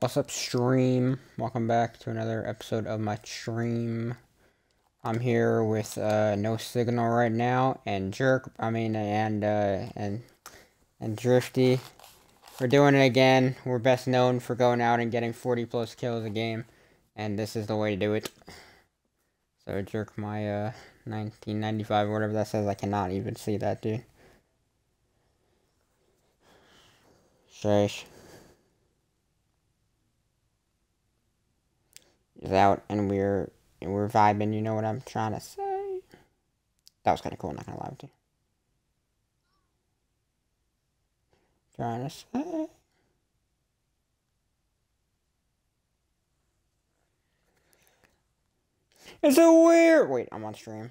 What's up, stream? Welcome back to another episode of my stream. I'm here with uh, no signal right now, and jerk. I mean, and uh, and and drifty. We're doing it again. We're best known for going out and getting 40 plus kills a game, and this is the way to do it. So jerk my uh 1995 whatever that says. I cannot even see that, dude. Sheesh. Is out and we're we're vibing, you know what I'm trying to say? That was kinda cool, not gonna lie with you. Trying to say It's a weird wait, I'm on stream.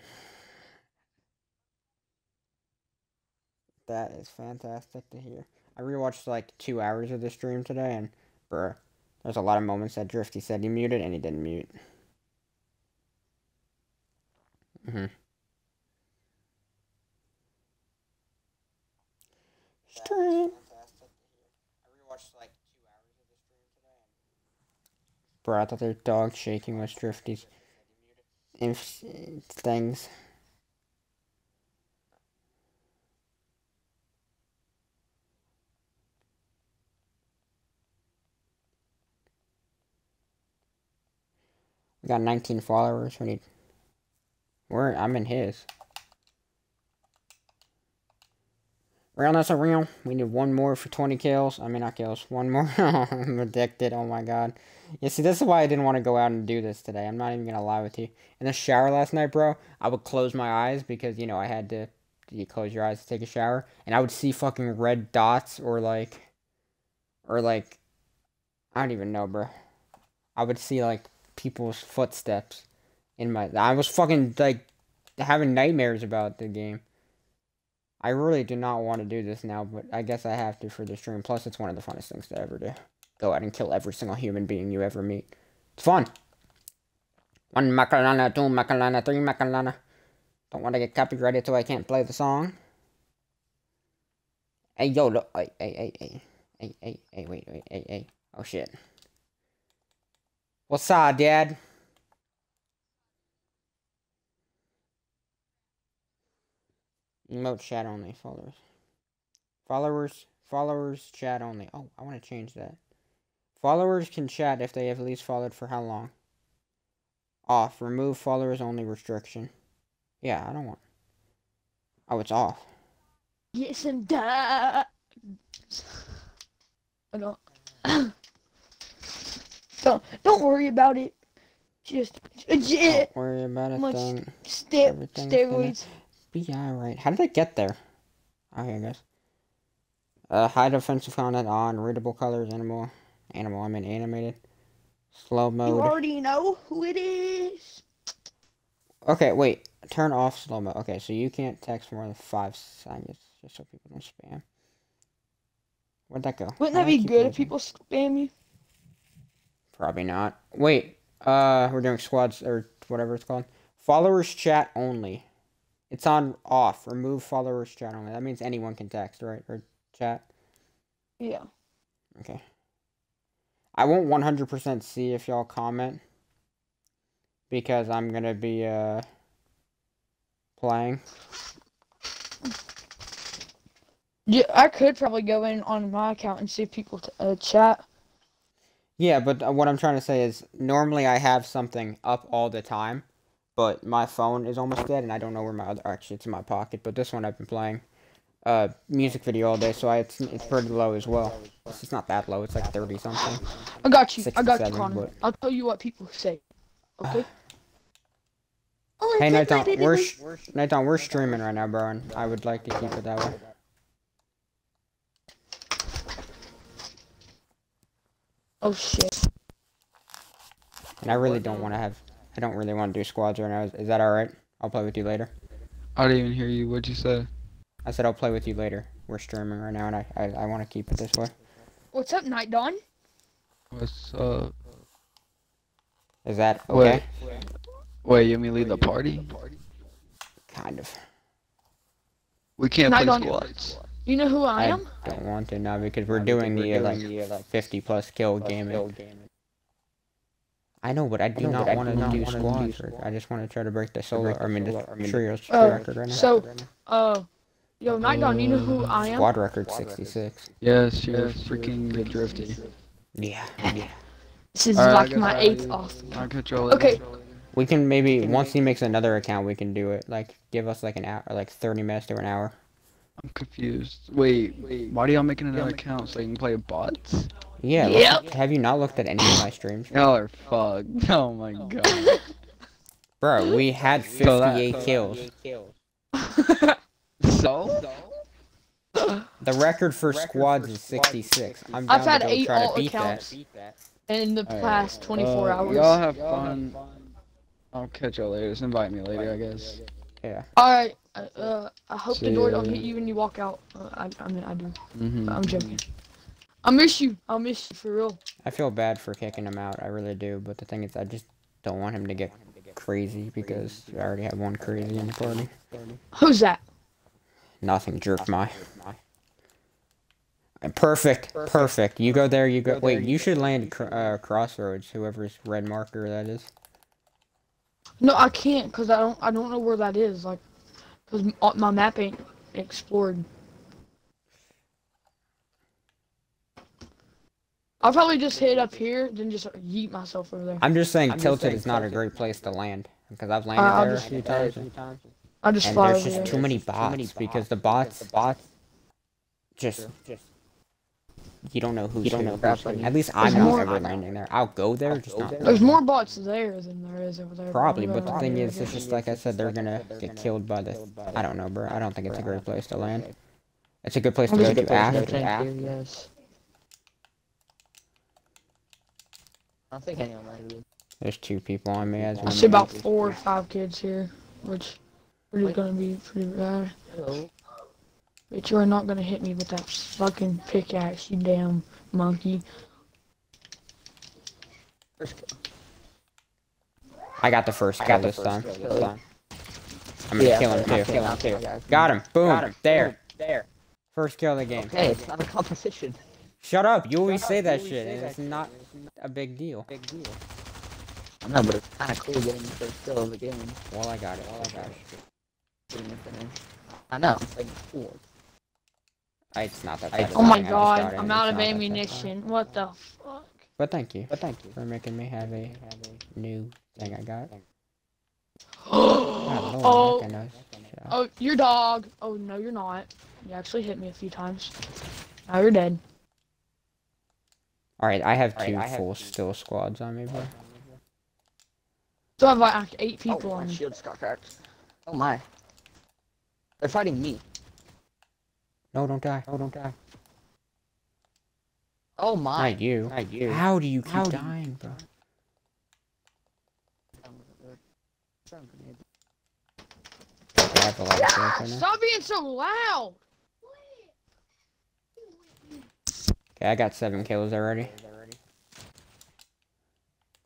That is fantastic to hear. I rewatched like two hours of the stream today and bruh there's a lot of moments that Drifty said he muted and he didn't mute. Mm-hmm. Stream. Bro, I thought their dog shaking was Drifty's things. We got 19 followers. We need. We're. I'm in his. Real, that's a real. We need one more for 20 kills. I mean, not kills. One more. I'm addicted. Oh my god. You see, this is why I didn't want to go out and do this today. I'm not even going to lie with you. In the shower last night, bro, I would close my eyes because, you know, I had to. You close your eyes to take a shower. And I would see fucking red dots or like. Or like. I don't even know, bro. I would see like people's footsteps in my. I was fucking like having nightmares about the game. I really do not want to do this now, but I guess I have to for the stream. Plus, it's one of the funnest things to ever do. Go out and kill every single human being you ever meet. It's fun. One Macalana, two Macalana, three Macalana. Don't want to get copyrighted so I can't play the song. Hey, yo, look. Hey, hey, hey, hey. Hey, hey, hey, wait, wait, hey, hey. Oh, shit. What's up, Dad? Emote chat only, followers. Followers, followers, chat only. Oh, I want to change that. Followers can chat if they have at least followed for how long? Off. Remove followers only restriction. Yeah, I don't want. Oh, it's off. Get some duh. I don't. Don't don't worry about it. Just legit. Don't worry about it. Much Then step steroids. Be alright. How did I get there? Okay, I guess. Uh, hide offensive content on. Readable colors. Animal. Animal. I mean animated. Slow mode. You already know who it is. Okay, wait. Turn off slow mo. Okay, so you can't text more than five seconds, just so people don't spam. Where'd that go? Wouldn't that be good if people spam you? Probably not. Wait, uh, we're doing squads or whatever it's called. Followers chat only. It's on off. Remove followers chat only. That means anyone can text, right? Or chat. Yeah. Okay. I won't 100% see if y'all comment. Because I'm going to be, uh, playing. Yeah, I could probably go in on my account and see if people uh, chat. Yeah, but uh, what I'm trying to say is normally I have something up all the time, but my phone is almost dead and I don't know where my other actually it's in my pocket, but this one I've been playing uh music video all day, so I, it's it's pretty low as well. It's not that low, it's like 30 something. I got you. I got you, Connor. But... I'll tell you what people say. Okay? oh, hey, Nighton, we're, Nighton, we're streaming right now, bro, and I would like to keep it that way. Oh shit. And I really don't want to have. I don't really want to do squads right now. Is, is that alright? I'll play with you later. I didn't even hear you. What'd you say? I said I'll play with you later. We're streaming right now, and I I, I want to keep it this way. What's up, Night Dawn? What's up? Is that okay? Wait, wait you mean lead the party? Kind of. We can't Night play squads. You know who I am? I don't want to now because we're doing the uh, like 50 plus kill game. I know, but I do not want to do squads. Or I just want to try to break the solo. I mean, the trios Oh, record right now. so- Uh, yo, Night Dawn, you know who I am? Squad record 66. Yes, you're freaking drifty. Yeah. This is Alright, I like my eighth off. I'll control it. Okay. We can maybe once he makes another account, we can do it. Like, give us like an hour, like 30 minutes to an hour. I'm confused. Wait, wait. Why do y'all making another account so you can play bots? Yeah. Yep. look- have you not looked at any of my streams, Y'all are fucked. Oh my god. bro? We had So that- 58 kills. So? The record for squads is 66. I'm I've down had to go eight try to beat accounts that. in the Alright, past 24 uh, hours. Y'all have fun. I'll catch y'all later. Just invite me later, I guess. Yeah. Alright, uh, uh, I hope the door ya. don't hit you when you walk out. Uh, I, I mean, I do. Mm-hmm. I'm joking. I miss you. I'll miss you for real. I feel bad for kicking him out. I really do. But the thing is, I just don't want him to get crazy because I already have one crazy in the party. Who's that? Nothing, jerk my. Perfect, perfect. You go there, you go. Wait, you should land cr- uh, crossroads. Whoever's red marker that is. No, I can't because I don't. I don't know where that is. Like, because uh, my map ain't explored. I'll probably just hit up here, then just yeet myself over there. I'm just saying, I'm just tilted saying is not a great place to land because I've uh, landed I'll there just- a few times. I'll just And fly there's over just there. too many bots because the bots, the bots, just, just, you don't know who's You don't who. know who's who. At least I'm There's not more- ever landing there. I'll go there, just not. There's more bots there than there is over there. Probably, but the thing is, it's just like I said, they're gonna get killed by the. I don't know, bro. I don't think it's a great place to land. It's a good place to go to after. go yes. I don't think anyone landed. There's two people on me as well. I see about four or five kids here, which are gonna be pretty bad. Hello. But you are not gonna hit me with that fucking pickaxe, you damn monkey. First kill. I got the first I kill got this time. kill This this time. I'm gonna Yeah, kill him too. killing him too. Got him. Boom. Got him. There. There. First kill of the game. Okay, it's not a competition. Shut up. You always Shut say up, that you shit, say and that it's shit, not a big deal. Big deal. I know, but it's kind of cool getting the first kill of the game. Well, I got it. I got it. Getting the finish. I know. It's like cool. I- It's not that. Oh Oh my thing, I just god, I'm out of not that type thing. ammunition. What the fuck? But thank you. But thank you for making me have a new thing I got. God, Lord, oh, that guy knows. Shut up. oh, your dog. Oh no, you're not. You actually hit me a few times. Now you're dead. All right, I have Alright, two I full two still squads on me, bro. So I have like eight oh, people oh, on my me. shield just got cracked. Oh my. They're fighting me. No, don't die. No, don't die. Oh my. Not you. Not you. How do you keep How do you- dying, bro? Okay, I have a lot of kills right. Stop being so loud. Okay, I got seven kills already.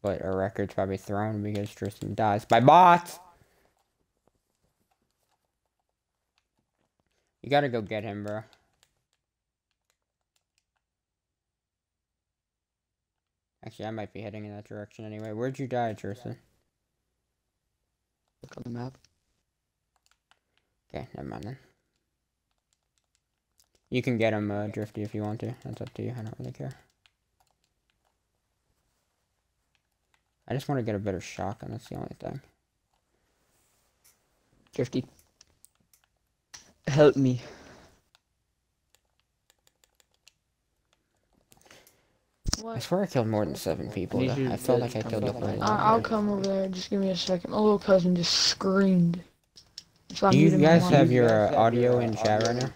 But a record's probably thrown because Tristan dies by bots. You gotta go get him, bro. Actually, I might be heading in that direction anyway. Where'd you die, Tristan? Look on the map. Okay, never mind then. You can get him, uh, Drifty, if you want to. That's up to you. I don't really care. I just want to get a better shotgun. That's the only thing. Drifty. Help me. I swear I killed more than seven people. need I felt like I killed the back. whole I- lot. I'll come over there. Just give me a second. My little cousin just screamed. So Do you guys mic. have your uh, audio in chat right now?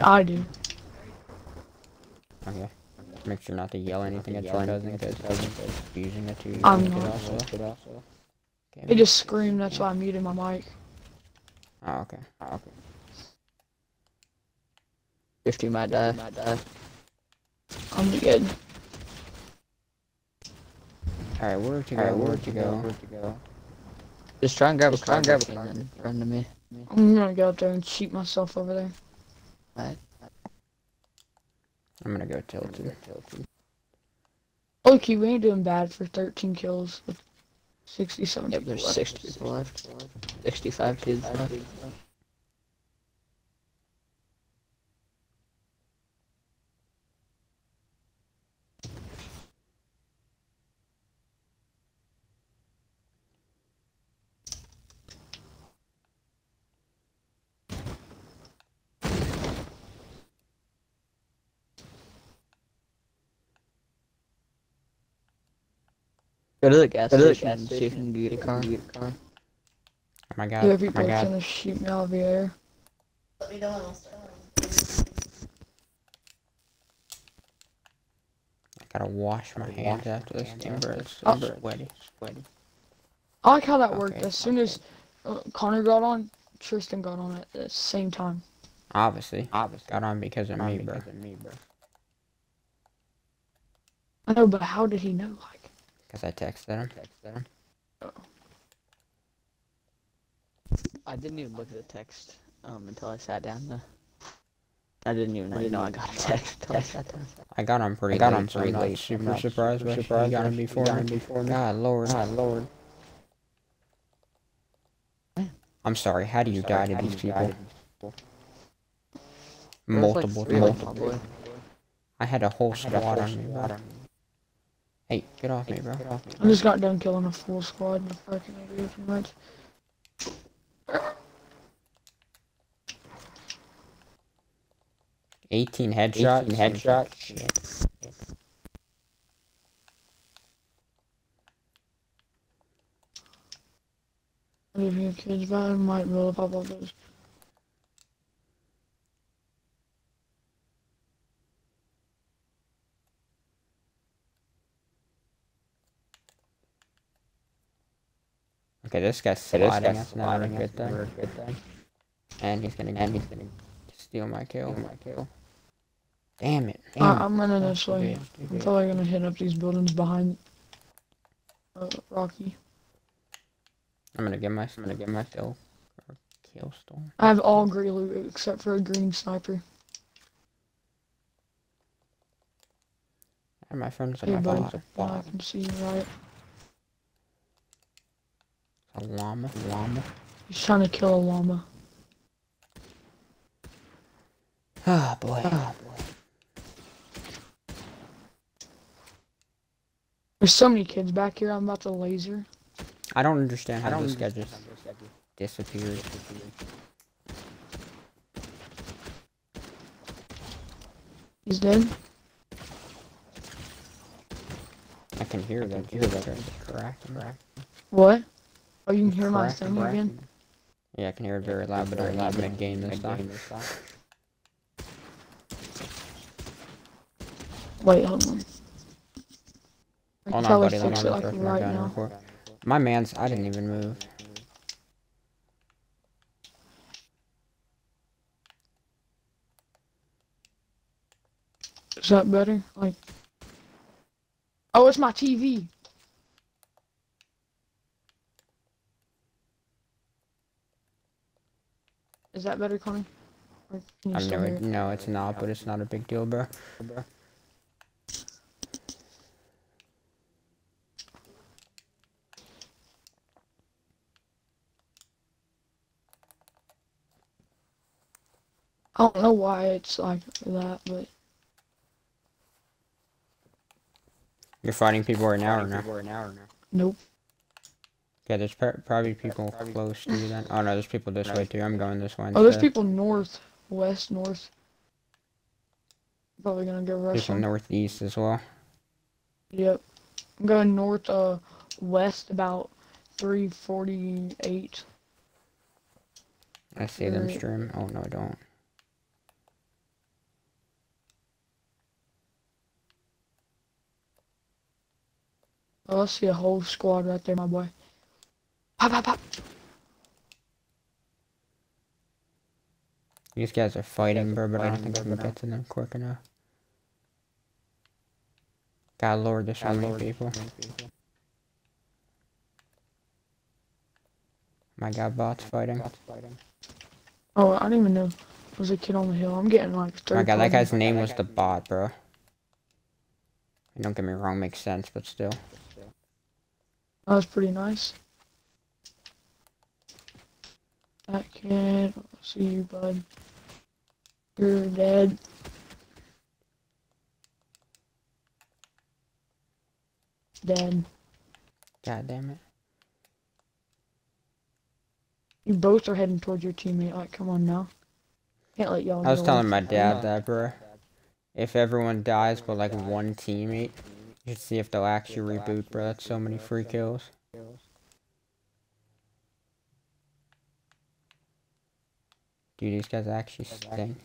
I do. Okay. Make sure not to yell anything at your cousin because using it to I'm could not. also. Okay. He just screamed. That's why I muted my mic. Oh, okay. Oh, okay. Drifty might die. Might die. I'm good. Alright, where to go? Alright, where to go? Where to go? Just try and grab Just a try car and grab a car and then run to me. I'm gonna go up there and shoot myself over there. Alright. I'm gonna go tilted. Okay, we ain't doing bad for 13 kills with 67 Yep, people there's left. 60 people left. 65 kids left. Go to the gas Go to the station gas and see if you can get a car. Oh my god. Yeah, oh my god. gonna shoot me out of the air. I gotta wash my hands after this game, bro. It's so Oh. sweaty. Sweaty. I like how that worked. As soon as uh, Connor got on, Tristan got on at the same time. Obviously. Obviously. Got on because of me, bro. I know, but how did he know? Like, Because I texted him. Texted him. I didn't even look at the text um until I sat down. To... I didn't even really know I got a text until I sat down. I got on pretty I got late, on pretty I'm not late, so I'm super not surprised, super but you surprised got him before got me. him before me. God lord. God lord. I'm sorry, how do you die to these people? There was, like, Multiple three times. I had a whole squad on me, bro. Hey, get off me, bro. I just got done killing a full squad. The fucking idiot too much. 18 headshots. 18 headshots. If your kids bad, might roll up all those. Okay, this guy's So this sliding. guy's That's not a sliding, good that's never thing. a good thing. And he's gonna and he's gonna steal my kill. my kill. Damn it. I, Damn it. I'm running this way. Dude, I'm probably gonna hit up these buildings behind uh, Rocky. I'm gonna get my I'm gonna get my kill kill storm. I have all gray loot except for a green sniper. And my friend's Hey, in my buddy. bot. Now I can see you right. A llama. Llama. He's trying to kill a llama. Ah boy. There's so many kids back here. I'm about to laser. I don't understand how I don't this guy just disappeared. He's dead. I can hear that. Hear that. Cracking. What? Oh, you can hear my thing again. Yeah, I can hear it very loud, but I'm not mid game this time. Wait, hold on. Hold on, buddy. Let me like refresh my right gun now. real quick. My man's. I didn't even move. Is that better? Like, oh, it's my TV. Is that better, Connie? Or can you I still know it. it? No, it's not, but it's not a big deal, bro. I don't know why it's like that, but You're fighting people right now or no? nope. Yeah, there's pr- probably people close to you then. Oh no, there's people this way too. I'm going this way. Oh, there's people north, west, north. Probably gonna go rush people them. northeast as well. Yep. I'm going north, uh, west about 348. I see them stream. Oh no, I don't. Oh, I see a whole squad right there, my boy. These guys are fighting, bro, but I don't think I can get to them quick enough. God lord, there's so many people. My god, bots fighting. Oh, I don't even know. was a kid on the hill. I'm getting like Oh my god, that guy's name was the bot, bro. And Don't get me wrong, makes sense, but still. That was pretty nice. That kid, see you, bud. You're dead. Dead. God damn it. You both are heading towards your teammate. Like, come on now. Can't let y'all. I was telling my dad that, bro. If everyone dies but like one teammate, you should see if they'll actually reboot, bro. That's so many free kills. Dude, these guys actually stink.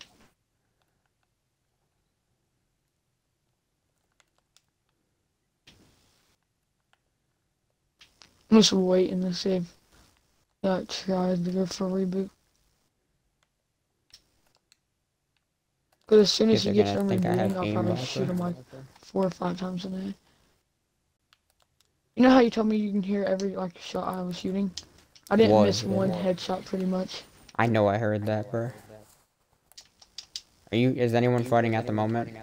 I'm just waiting to see if that tries to go for a reboot. Because as soon as If he gets gonna from think I have rebooting, I'll probably aimbot, shoot him like four or five times a day. You know how you told me you can hear every like shot I was shooting? I didn't Was miss it? one headshot pretty much. I know I heard that, bro. Are you, is anyone fighting at the moment?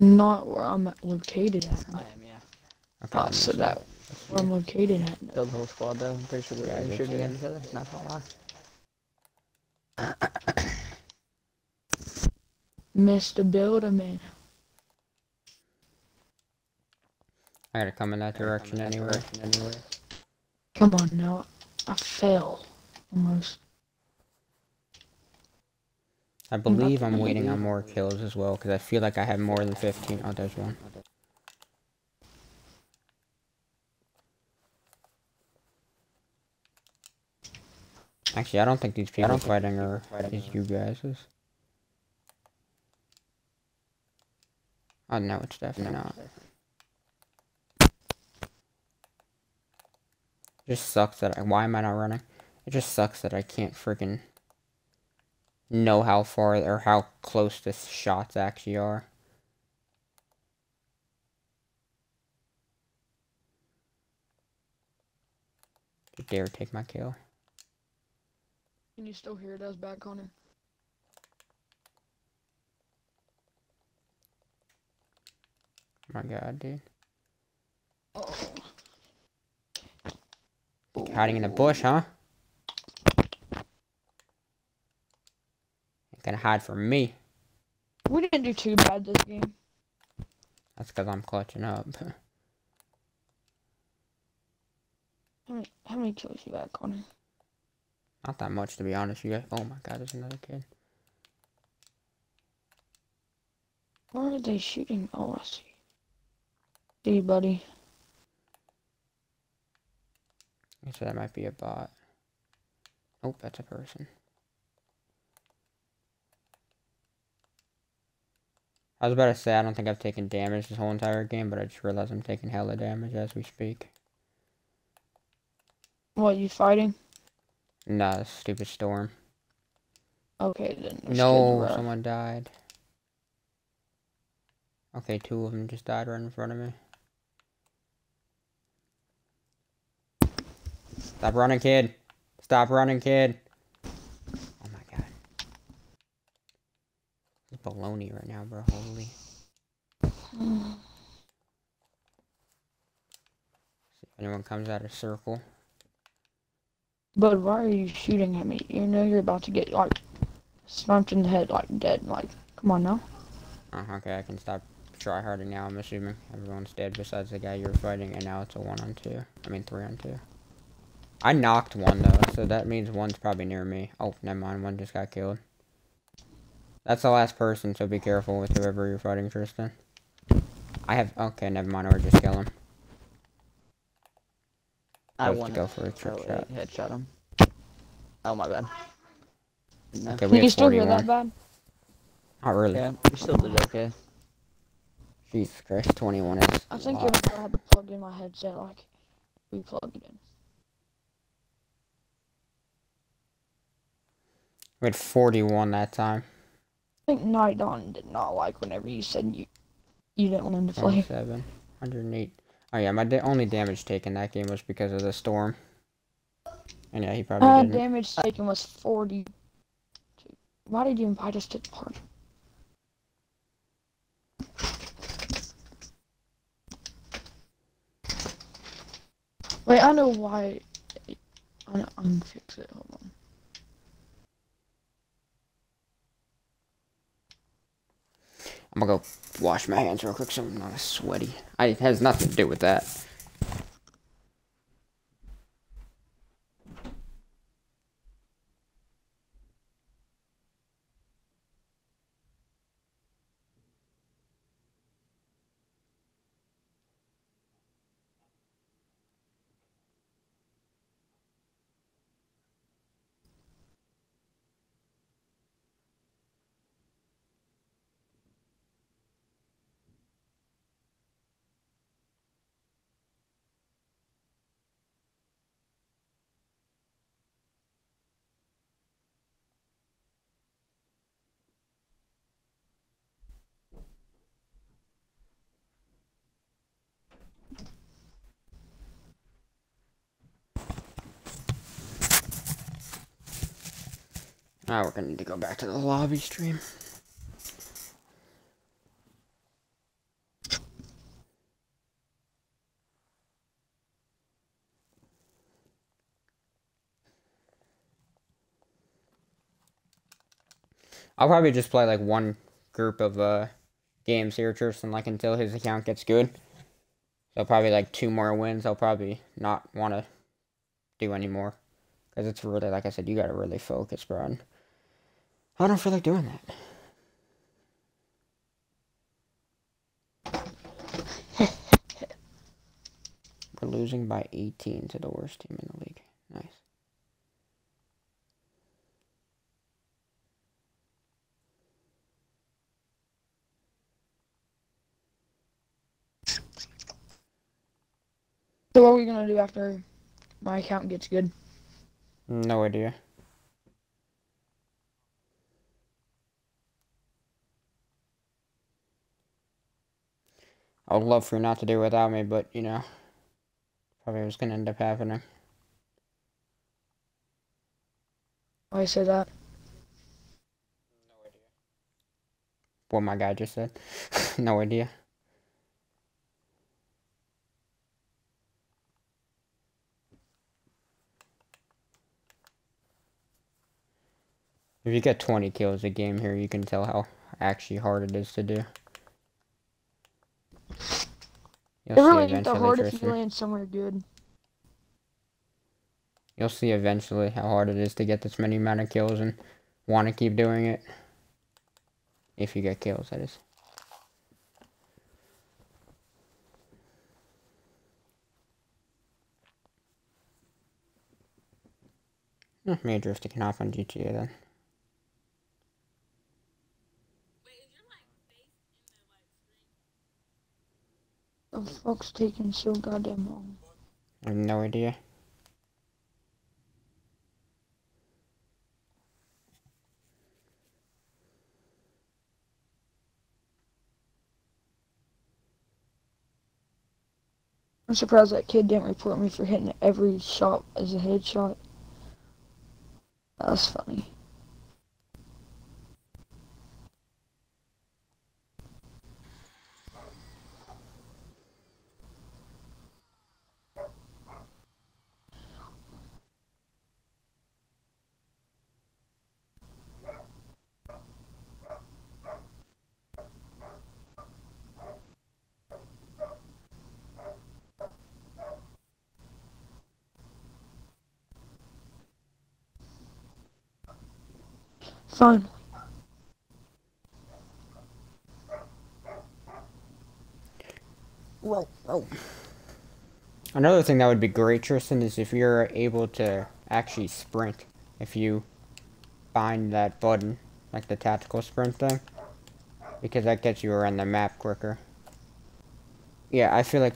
Not where I'm located at. I am, yeah. Okay, Oh, so see. that where I'm located at. now. Killed the whole squad though. I'm pretty sure we Yeah, I were did shooting too. at each other. Not gonna lie. Mr. Builder man. I gotta come in that direction anyway. Come on now. I fell. Almost. I believe I'm waiting on more kills as well, because I feel like I have more than 15. Oh, there's one. Actually, I don't think these people fighting are is you guys. Oh no, it's definitely not. It just sucks that I, why am I not running? It just sucks that I can't freaking know how far or how close the shots actually are. You dare take my kill. Can you still hear those back on him? my god, dude. Oh. Hiding in a bush, huh? Gonna hide from me. We didn't do too bad this game. That's because I'm clutching up. How many, how many kills you got, Connor? Not that much, to be honest. You guys. Oh my god, there's another kid. Where are they shooting? Oh, I see. See, you, buddy. So that might be a bot. Oh, that's a person. I was about to say I don't think I've taken damage this whole entire game, but I just realized I'm taking hella damage as we speak. What, you fighting? Nah, stupid storm. Okay, then. No, someone died. Okay, two of them just died right in front of me. Stop running, kid. Stop running, kid. Oh my god. It's baloney right now, bro. Holy. See if anyone comes out of circle. Bud, why are you shooting at me? You know you're about to get, like, sniped in the head, like, dead. Like, come on now. Oh, okay, I can stop tryharding now, I'm assuming. Everyone's dead besides the guy you're fighting, and now it's a one on two. I mean, three on two. I knocked one, though, so that means one's probably near me. Oh, never mind, one just got killed. That's the last person, so be careful with whoever you're fighting, Tristan. I have, okay, never mind, or just kill him. I Supposed want to go for a trick shot. Headshot him. Oh my bad. No. Okay, Can we you have still hear that bad? Not really. Yeah, we still did okay. Jesus Christ, 21 is I a think lot. if I had to plug in my headset, like, we plug it in. We had 41 that time. I think Night Dawn did not like whenever you said you you didn't want him to play. 27, 108. Oh yeah, my da- only damage taken that game was because of the storm. And yeah, he probably Uh, didn't. damage taken was 40. why did you invite us to the party? Wait, I know why. I know, I'm gonna fix it. Hold on. I'm gonna go wash my hands real quick so I'm not sweaty. I, it has nothing to do with that. Now we're gonna need to go back to the lobby stream. I'll probably just play like one group of uh games here, Tristan, like until his account gets good. So probably like two more wins. I'll probably not want to do anymore because it's really like I said, you gotta really focus, bro. I don't feel like doing that. We're losing by 18 to the worst team in the league. Nice. So what are we gonna do after my account gets good? No idea. I would love for you not to do without me, but you know, probably was gonna end up happening. Why I say that? No idea. What my guy just said. no idea. If you get 20 kills a game here, you can tell how actually hard it is to do. You'll It see really ain't that hard if you land somewhere good. You'll see eventually how hard it is to get this many amount of kills and want to keep doing it. If you get kills, that is. And Drifty can hop on GTA then. Oh, the fuck's taking so goddamn long? I have no idea. I'm surprised that kid didn't report me for hitting every shot as a headshot. That's funny. Fine. Whoa, oh. whoa. Another thing that would be great, Tristan, is if you're able to actually sprint. If you find that button, like the tactical sprint thing. Because that gets you around the map quicker. Yeah, I feel like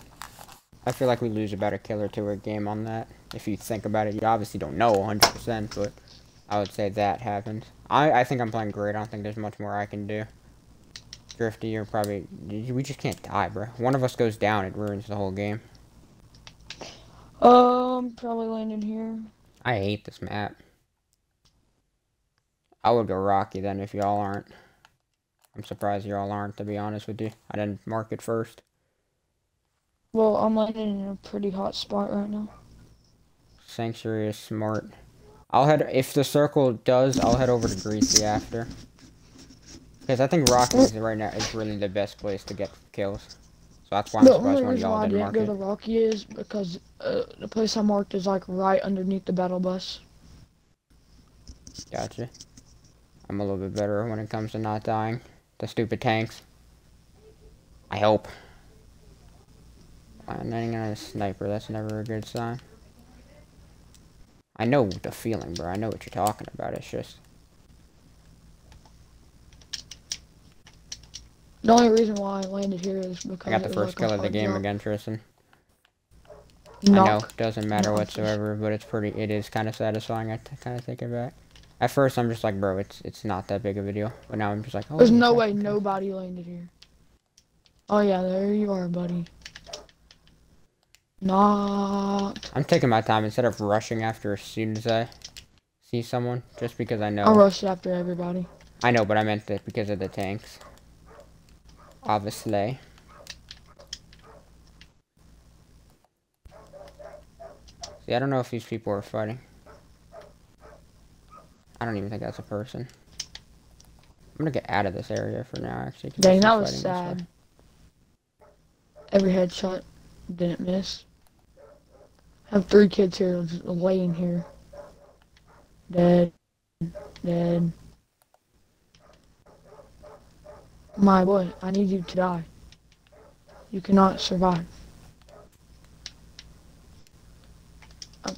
I feel like we lose about a kill or two a game on that. If you think about it, you obviously don't know 100%, but I would say that happens. I, I think I'm playing great. I don't think there's much more I can do. Drifty, you're probably... We just can't die, bro. One of us goes down, it ruins the whole game. Um, probably landing here. I hate this map. I would go Rocky then if y'all aren't. I'm surprised y'all aren't, to be honest with you. I didn't mark it first. Well, I'm landing in a pretty hot spot right now. Sanctuary is smart. I'll head if the circle does. I'll head over to Greasy after. Because I think Rocky is right now is really the best place to get kills. So that's why I'm the surprised one of y'all didn't mark go to Rocky is because uh, the place I marked is like right underneath the battle bus. Gotcha. I'm a little bit better when it comes to not dying. The stupid tanks. I hope. I'm landing on a sniper. That's never a good sign. I know the feeling, bro. I know what you're talking about. It's just The only reason why I landed here is because I got the first like, kill of the game drop. again, Tristan. I know Knock. doesn't matter knock. whatsoever, but it's pretty. It is kind of satisfying. I kind of it back. At first, I'm just like, bro, it's it's not that big of a deal. But now I'm just like, oh. There's no way nobody landed here. Oh yeah, there you are, buddy. Knocked. I'm taking my time instead of rushing after as soon as I see someone, just because I know. I rushed after everybody. I know, but I meant that because of the tanks. Obviously. See, I don't know if these people are fighting. I don't even think that's a person. I'm gonna get out of this area for now, actually. Dang, that was fighting this way. sad. Every headshot didn't miss. Have three kids here just laying here. Dead. Dead. My boy, I need you to die. You cannot survive. Up.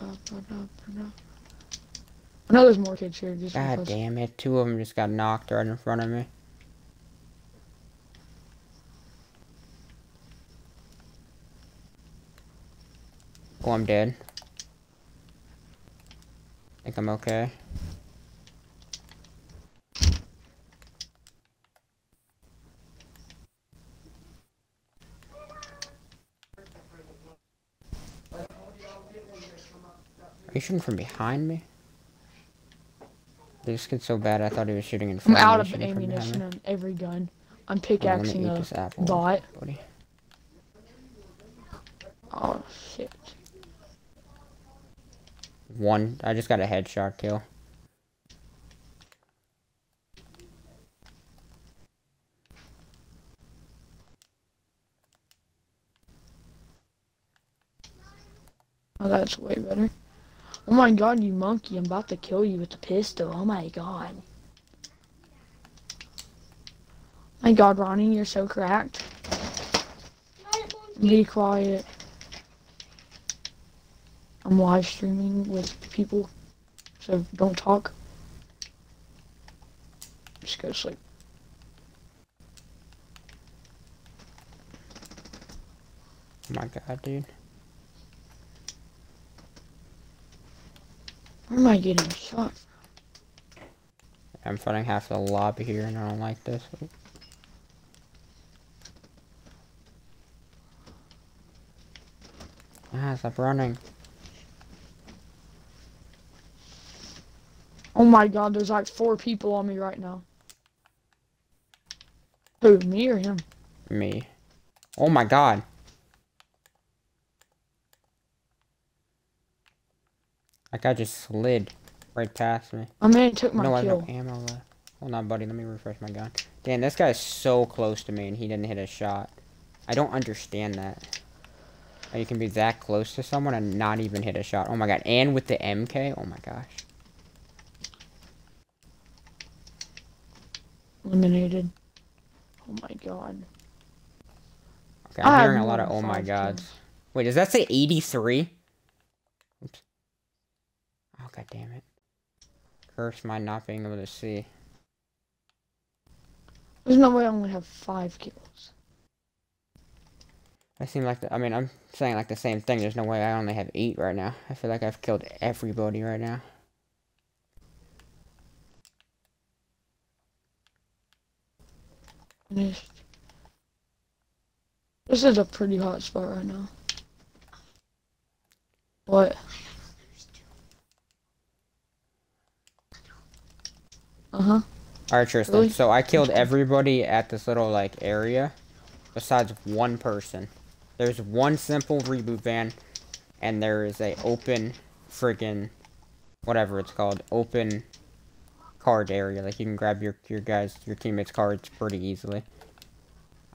Up, up, up, up. I know there's more kids here just God damn it, two of them just got knocked right in front of me. Oh, I'm dead. think I'm okay. Are you shooting from behind me? This gets so bad I thought he was shooting in I'm front out of of me. shooting from behind ammunition on every gun. I'm Hold on, let me pickaxing eat a apple, bot. buddy. Oh shit. One. I just got a headshot kill. Oh, that's way better. Oh my god, you monkey! I'm about to kill you with the pistol. Oh my god. My god, Ronnie, you're so cracked. Be quiet. I'm live streaming with people, so don't talk. Just go to sleep. Oh my god, dude. Where am I getting shot? I'm fighting half the lobby here and I don't like this. Ah, stop running. Oh my god, there's like four people on me right now. Who, me or him? Me. Oh my god. That guy just slid right past me. My man it took my no, I have kill. no ammo left. Hold on, buddy. Let me refresh my gun. Damn, this guy is so close to me and he didn't hit a shot. I don't understand that. How you can be that close to someone and not even hit a shot. Oh my god. And with the MK? Oh my gosh. Eliminated. Oh my god. Okay, I I'm have hearing a lot of oh my gods. Wait, does that say 83? Oops. Oh god damn it. Curse my not being able to see. There's no way I only have five kills. I seem like the, I mean I'm saying like the same thing. There's no way I only have eight right now. I feel like I've killed everybody right now. This is a pretty hot spot right now. What? Uh-huh. Alright, Tristan, really? so I killed everybody at this little, like, area. Besides one person. There's one simple reboot van. And there is a open friggin' whatever it's called, open card area. Like you can grab your your guys, your teammates' cards pretty easily.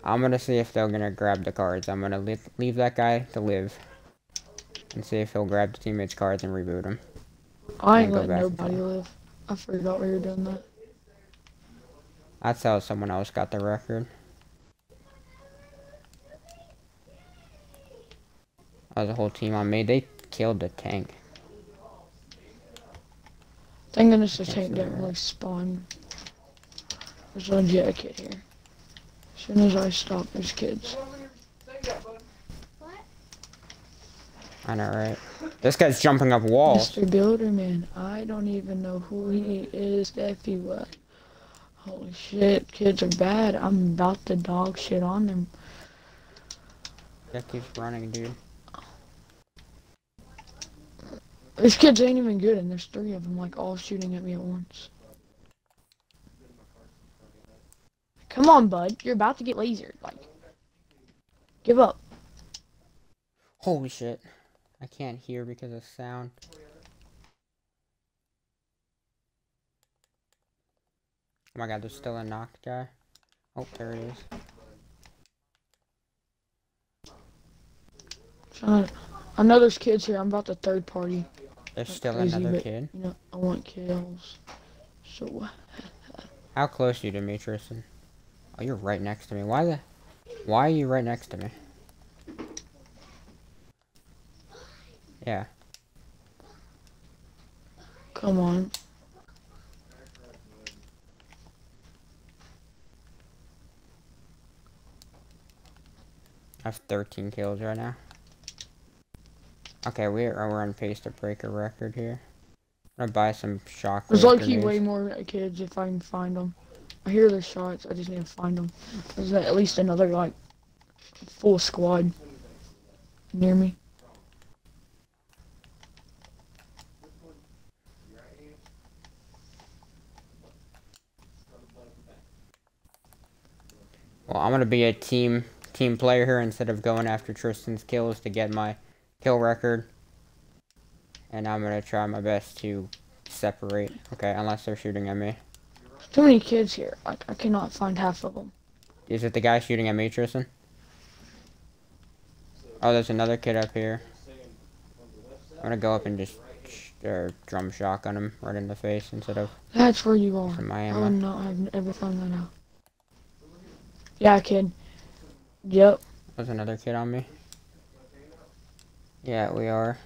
I'm gonna see if they're gonna grab the cards. I'm gonna leave leave that guy to live, and see if he'll grab the teammates' cards and reboot them. I ain't letting nobody live. I forgot we were doing that. That's how someone else got the record. That was a whole team on me. They killed the tank. Thank goodness the tank didn't really spawn. There's a jet kid here. As soon as I stop, there's kids. I know, right? This guy's jumping up walls. Mr. Builderman, I don't even know who he is, if he was. Holy shit, kids are bad. I'm about to dog shit on them. That keeps running, dude. These kids ain't even good, and there's three of them, like, all shooting at me at once. Come on, bud. You're about to get lasered. Like, give up. Holy shit. I can't hear because of sound. Oh my god, there's still a knocked guy. Oh, there he is. Trying I know there's kids here. I'm about to third party. There's still crazy, another kid. You know, I want kills. So, How close are you to me, Tristan? Oh, you're right next to me. Why the... Why are you right next to me? Yeah. come on. I have 13 kills right now. Okay, we're, we're on pace to break a record here. I'm gonna buy some shock. There's likely way more kids if I can find them. I hear their shots. I just need to find them. There's at least another like full squad near me. Well, I'm gonna be a team team player here instead of going after Tristan's kills to get my kill record. And I'm gonna try my best to separate. Okay, unless they're shooting at me. Too many kids here. I, I cannot find half of them. Is it the guy shooting at me, Tristan? Oh, there's another kid up here. I'm gonna go up and just or drum shotgun him right in the face instead of That's where you are. some my I ammo. would not have ever found that out. Yeah, kid. Yep. There's another kid on me. Yeah, we are.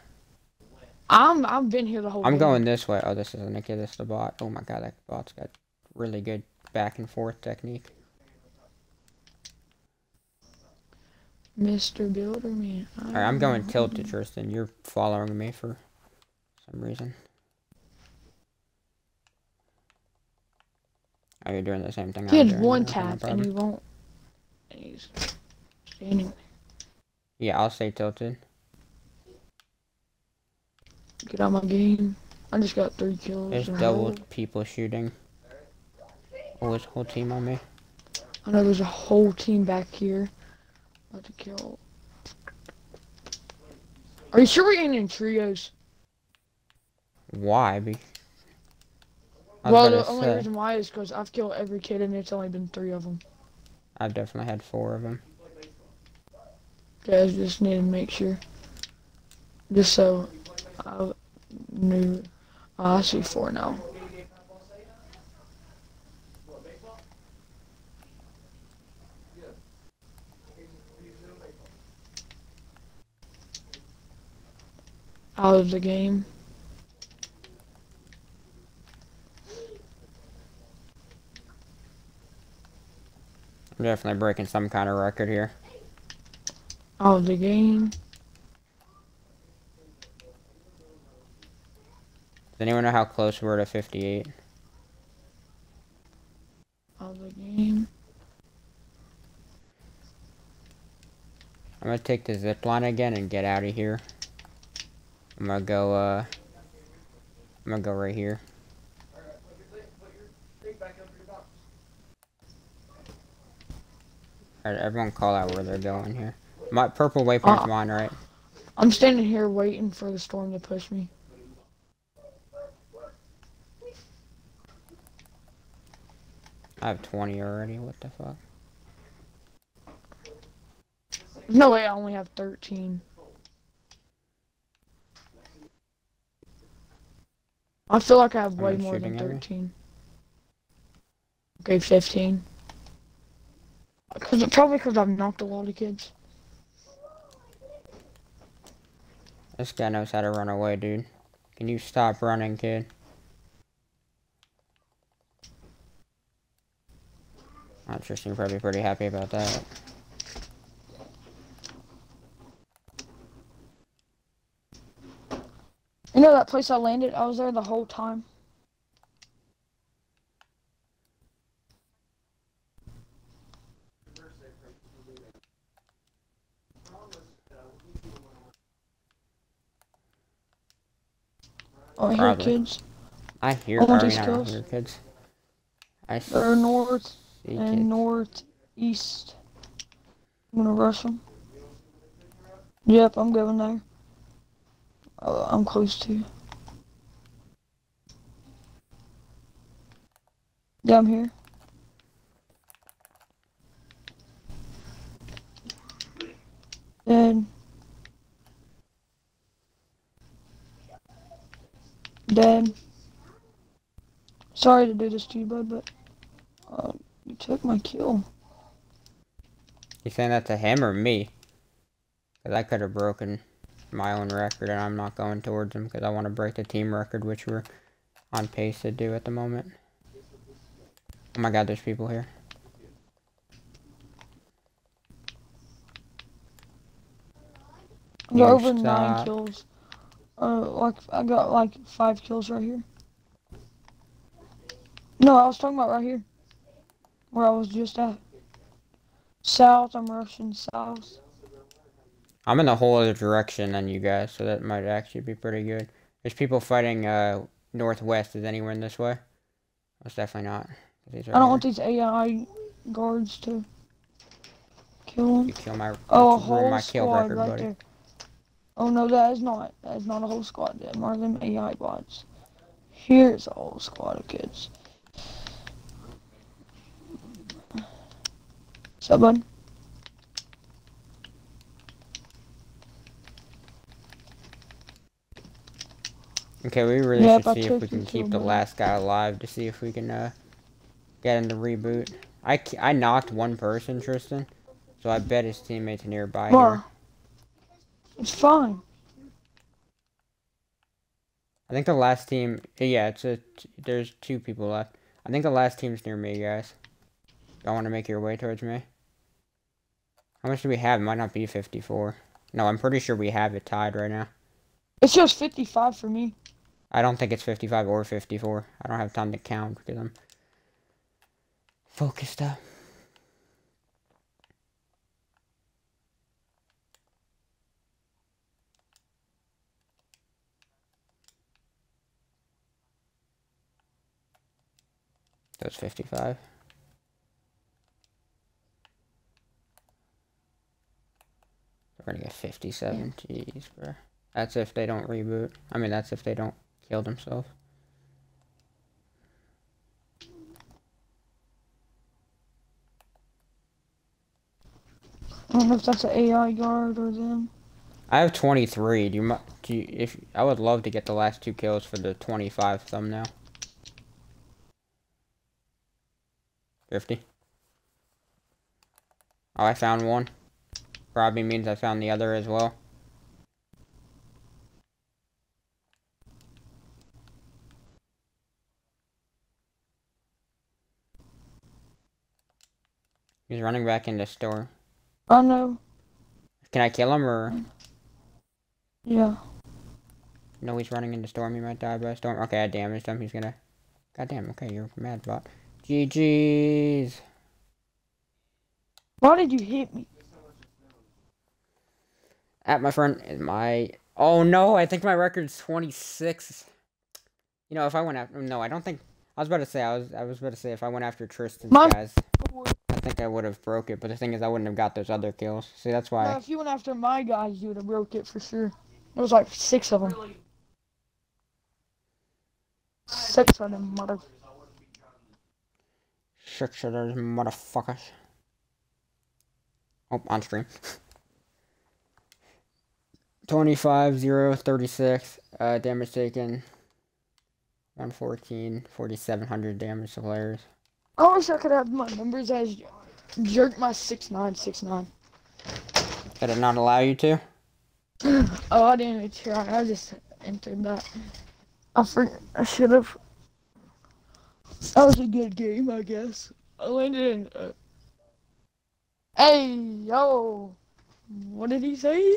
I'm. I've been here the whole. I'm game. going this way. Oh, this isn't a kid. This is the bot. Oh my god, that bot's got really good back and forth technique. Mr. Builderman. Alright, I'm going tilted, Tristan. You're following me for some reason. Oh, you're doing the same thing Kid's doing. one no tap and he won't. And he's standing. Yeah, I'll stay tilted. Get out my game. I just got three kills. There's double people shooting. Oh, there's a whole team on me. I know there's a whole team back here. About to kill. Are you sure we're getting in trios? Why? Be- Well, the only say, reason why is because I've killed every kid and it's only been three of them. I've definitely had four of them. Guys, just need to make sure. Just so I knew. Oh, I see four now. Out of the game. I'm definitely breaking some kind of record here. Out of the game. Does anyone know how close we're to 58? All the game. I'm gonna take the zip line again and get out of here. I'm gonna go, uh... I'm gonna go right here. Alright, everyone call out where they're going here. My purple waypoint's uh, mine, right? I'm standing here waiting for the storm to push me. I have 20 already. What the fuck? No way, I only have 13. I feel like I have way more than shooting at me? 13. Okay, 15. Cause, probably because I've knocked a lot of kids. This guy knows how to run away, dude. Can you stop running, kid? I'm sure you're probably pretty happy about that. You know that place I landed? I was there the whole time. Oh, hear Probably. kids. I hear I these not hear kids. I They're north and northeast. I'm gonna rush them. Yep, I'm going there. Uh, I'm close to. Yeah, I'm here. Dead. Dead. Sorry to do this to you, bud, but uh, you took my kill. You saying that to him or me? Because I could have broken my own record, and I'm not going towards him because I want to break the team record, which we're on pace to do at the moment. Oh my god, there's people here. I got over nine kills. Uh, like I got like five kills right here. No, I was talking about right here, where I was just at. South, I'm rushing south. I'm in a whole other direction than you guys, so that might actually be pretty good. There's people fighting uh northwest. Is anyone this way? That's definitely not. These I don't here. want these AI guards to kill them. You kill my Oh, a whole my kill squad record, right buddy. there. Oh no, that is not. That is not a whole squad. Are them AI bots. Here's a whole squad of kids. What's up, bud? Okay, we really Yep, should see if we can keep the last guy alive to see if we can uh get him to reboot. I, I knocked one person, Tristan, so I bet his teammates are nearby here. It's fine. I think the last team, yeah, it's a, there's two people left. I think the last team's near me, guys. Y'all want to make your way towards me? How much do we have? It might not be 54. No, I'm pretty sure we have it tied right now. It's just 55 for me. I don't think it's 55 or 54. I don't have time to count because I'm focused up. That's 55. We're gonna get 57. Jeez, bro. That's if they don't reboot. I mean, that's if they don't kill themselves. I don't know if that's an AI guard or them. I have 23. Do you, do you, if I would love to get the last two kills for the 25 thumbnail. 50. Oh, I found one. Probably means I found the other as well. He's running back in the store. Oh, I know. Can I kill him or? Yeah. No, he's running into storm. He might die by a storm. Okay, I damaged him. He's gonna. Goddamn. Okay, you're mad bot. GG's. Why did you hit me? At my friend, my. Oh no! I think my record's 26. You know, if I went after. No, I don't think. I was about to say. I was. I was about to say if I went after Tristan's Mine- guys. I think I would have broke it, but the thing is, I wouldn't have got those other kills. See, that's why. No, if you went after my guys, you would have broke it for sure. There was like six of them. Six of them, mother. Six of those motherfuckers. Oh, on stream. 25, 0, 36, uh, damage taken. 114, 4,700 damage to players. I wish I could have my numbers as jerk my six nine six nine. Did it not allow you to? Oh, I didn't even try. I just entered that. I for, I should have. That was a good game, I guess. I landed in. Uh... Hey, yo! What did he say?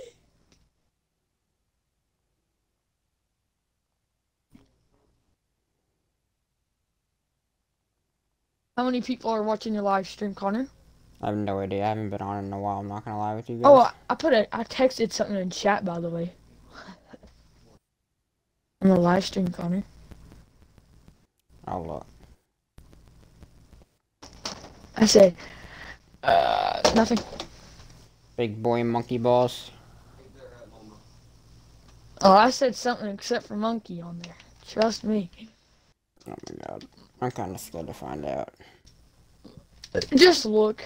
How many people are watching your live stream, Connor? I have no idea. I haven't been on in a while. I'm not gonna lie with you guys. Oh, I, put a. I texted something in chat, by the way. On the live stream, Connor. Oh look. I said, uh, nothing. Big boy monkey balls. Oh, I said something except for monkey on there. Trust me. Oh my god. I'm kind of scared to find out. Just look.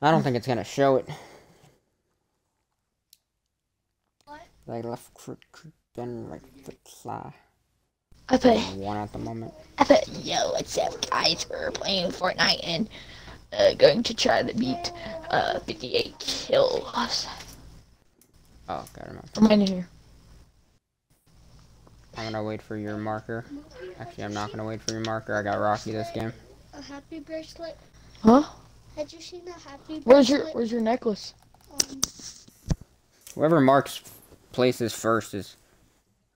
I don't think it's gonna show it. What? Like left click, click, then right click, fly. I put, One at the moment. I put, yo, what's up, guys? We're playing Fortnite and uh, going to try to beat uh, 58 kills. Oh, got him. I'm in here. I'm gonna wait for your marker. Actually, I'm not gonna wait for your marker. I got Rocky this game. A happy bracelet. Huh? Had you seen a happy bracelet? Where's your Where's your necklace? Um, Whoever marks places first is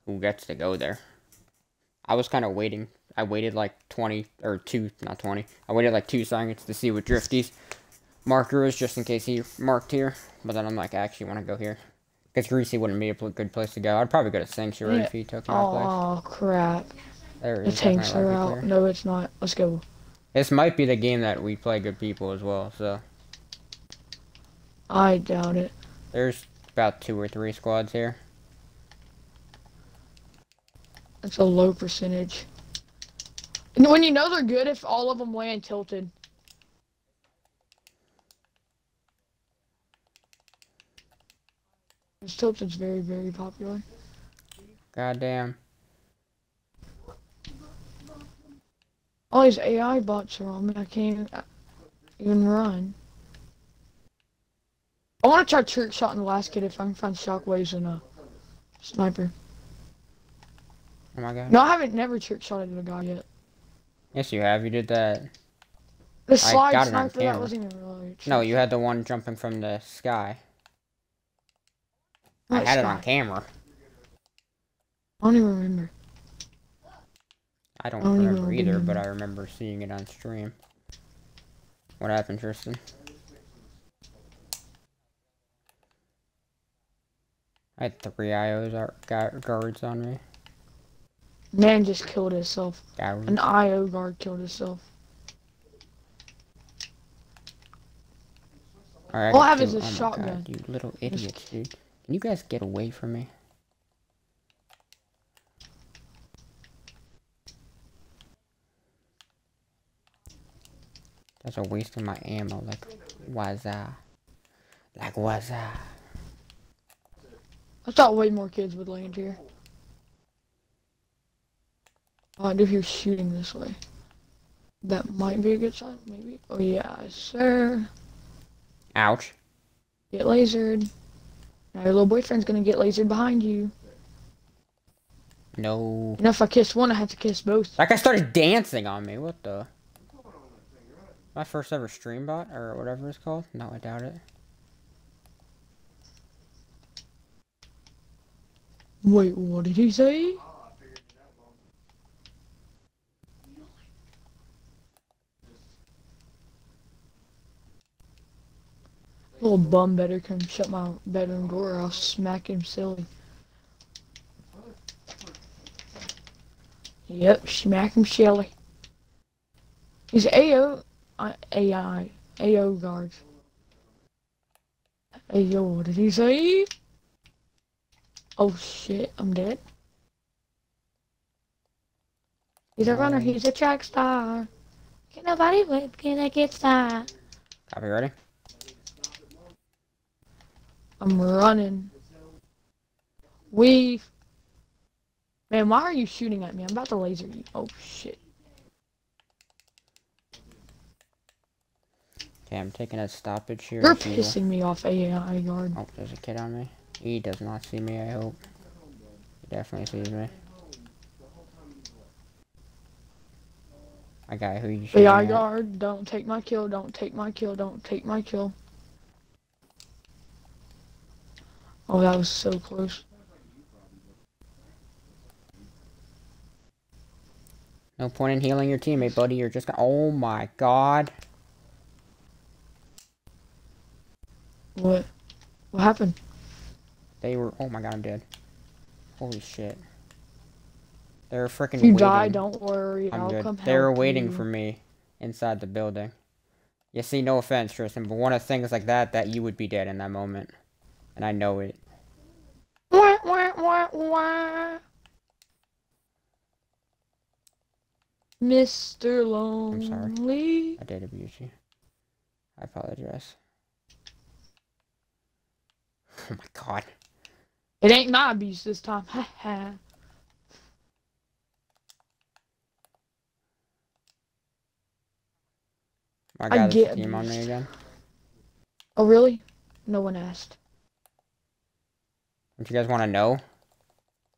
who gets to go there. I was kind of waiting. I waited like 20 or two, not 20. I waited like two seconds to see what Drifty's marker is, just in case he marked here. But then I'm like, I actually want to go here. Because Greasy wouldn't be a good place to go. I'd probably go to Sanctuary Yeah. if he took my place. Oh crap! There The is tanks are out. No, it's not. Let's go. This might be the game that we play good people as well. So I doubt it. there's about two or three squads here. It's a low percentage. And when you know they're good, if all of them land tilted. This tilted's very, very popular. Goddamn. All these AI bots are on me. I can't even run. I want to try trick shot in the last kid if I can find shockwaves and a sniper. Oh my god. No, I haven't never trick shotted at a guy yet. Yes, you have. You did that. The slide got it on sniper that wasn't even really. No, you had the one jumping from the sky. I had it on camera. I don't even remember. I don't I don't remember either, remember. but I remember seeing it on stream. What happened, Tristan? I had three IOs ar- gu- guards on me. Man just killed himself. Guards. An IO guard killed himself. All I got have is a oh shotgun. God, you little idiots, dude. Can you guys get away from me? That's a waste of my ammo, like, why's that? Like, why's that? I thought way more kids would land here. Oh, I do hear shooting this way. That might be a good sign, maybe. Oh yeah, sir. Ouch. Get lasered. Now your little boyfriend's gonna get lasered behind you. No. And if I kiss one, I have to kiss both. That guy started dancing on me. What the? My first ever stream bot or whatever it's called? No, I doubt it. Wait, what did he say? Little bum better come shut my bedroom door or I'll smack him silly. Yep, smack him silly. He's AO, uh, AI, AO guards. AO, what did he say? Oh shit, I'm dead. He's a runner, he's a track star. Can nobody wait, can I get star? Copy ready? I'm running. We. Man, why are you shooting at me? I'm about to laser you. Oh shit. Okay, I'm taking a stoppage here. You're pissing me off, AI guard. Oh, there's a kid on me. He does not see me, I hope. He definitely sees me. My guy who you AI at. guard, don't take my kill, don't take my kill, don't take my kill. Oh, that was so close. No point in healing your teammate, buddy. You're just gonna. Oh my god. What? What happened? They were. Oh my god, I'm dead. Holy shit. They're freaking If you waiting. die, don't worry. I'm I'll good. come They were help waiting you. for me inside the building. You see, no offense, Tristan, but one of the things like that, that you would be dead in that moment. And I know it. Wah, wah, wah, wah. Mr. Lonely. I'm sorry. I did abuse you. I apologize. Oh my god. It ain't my abuse this time. Ha ha. My god, get a team on me again. Oh, really? No one asked. Don't you guys want to know?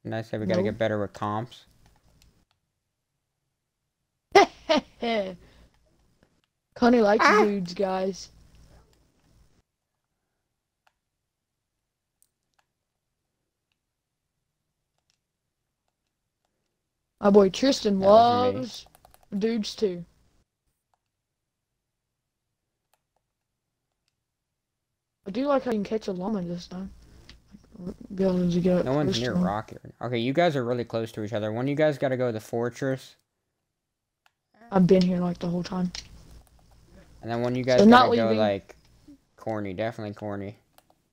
And I said we gotta No. get better with comps. Connie likes Ah. dudes, guys. My boy Tristan That loves dudes too. I do like how you can catch a llama this time. Be able to get No one's near to. Rocket. Okay, you guys are really close to each other. When you guys gotta go to the fortress, I've been here like the whole time. and then when you guys So gotta go leaving. like corny, definitely corny.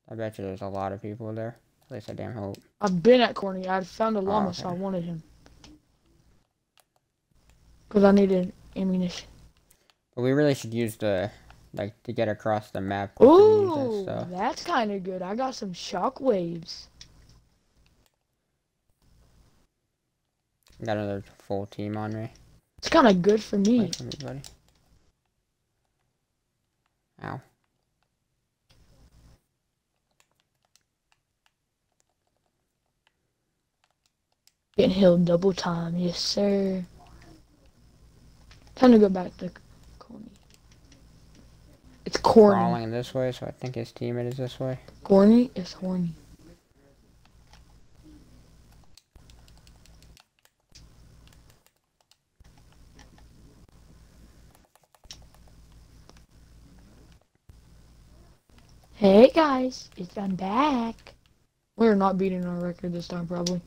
I bet you there's a lot of people there. At least I damn hope. I've been at Corny. I found a oh, llama, so I Oh, wanted him. Because I needed ammunition. But we really should use the like to get across the map. we can use that Ooh, that's kind of good. I got some shock waves. Got another full team on me. It's kind of good for me. Wait for me, buddy. Ow. Getting healed double time. Yes, sir. Time to go back to. It's corny. Crawling this way, so I think his teammate is this way. Corny is horny. Hey guys, it's I'm back. We're not beating our record this time, probably.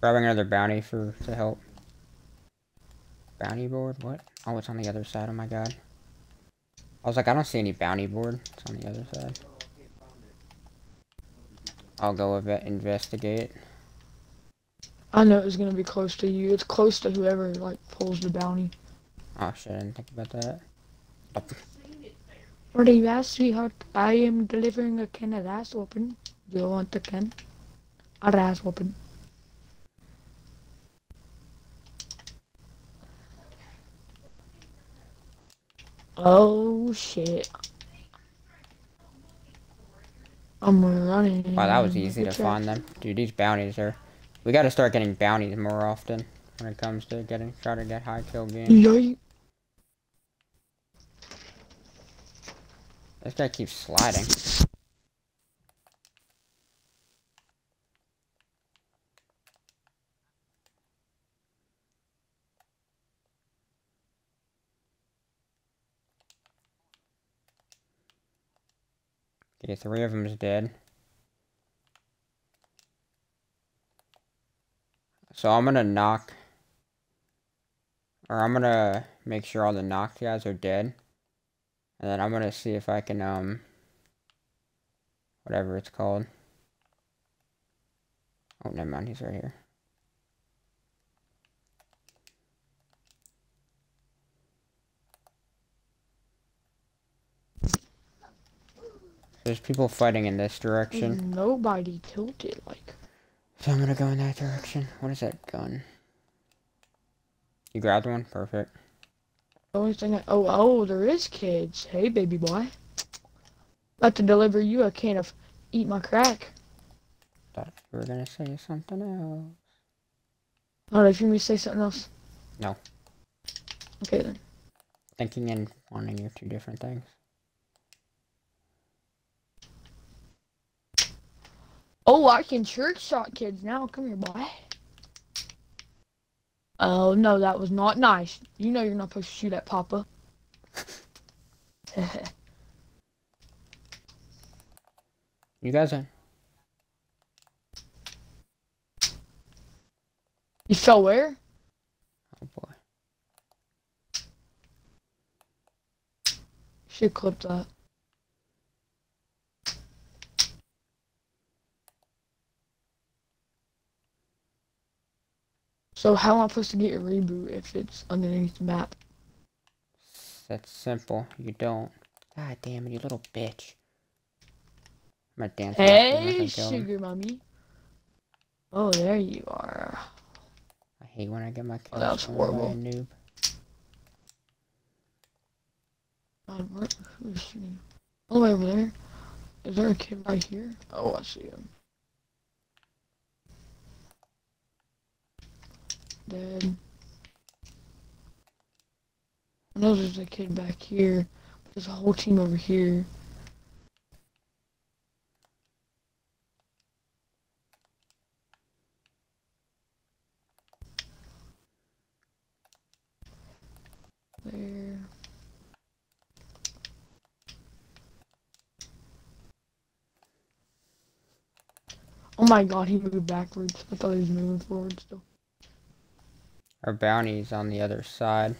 Grabbing another bounty for to help. Bounty board? What? Oh, it's on the other side. Oh my god. I was like, I don't see any bounty board. It's on the other side. I'll go investigate. I know it's gonna be close to you. It's close to whoever like pulls the bounty. Oh shit, I didn't think about that. What do you ask, sweetheart? I am delivering a can of ass open. Do you want the can? A ass whooping. Oh shit. I'm running. Wow, that was easy to Good find them. Dude, these bounties are... We gotta start getting bounties more often when it comes to getting... Try to get high kill games. This guy keeps sliding. Okay, three of them's dead. So I'm gonna knock. Or I'm gonna make sure all the knocked guys are dead. And then I'm gonna see if I can, um. Whatever it's called. Oh, never mind, he's right here. There's people fighting in this direction. Nobody tilted like. So I'm gonna go in that direction. What is that gun? You grabbed one? Perfect. The only thing I, oh oh there is kids. Hey baby boy. About to deliver you a can of eat my crack. Thought you were gonna say something else. Oh, if you want me to say something else. No. Okay then. Thinking and wanting are two different things. Oh, I can trick shot kids now. Come here, boy. Oh no, that was not nice. You know you're not supposed to shoot at Papa. You guys are. you fell where? Oh boy. Should clip that. So how am I supposed to get a reboot if it's underneath the map? That's simple. You don't. God damn it, you little bitch. I'm gonna dance. Hey, and kill him. sugar mommy. Oh, there you are. I hate when I get my kills Oh, that was from by a horrible. noob. God, who's shooting? All the way over there. Is there a kid right here? Oh, I see him. Dead. I know there's a kid back here. There's a whole team over here. There. Oh my god, he moved backwards. I thought he was moving forward still. Our bounty's on the other side.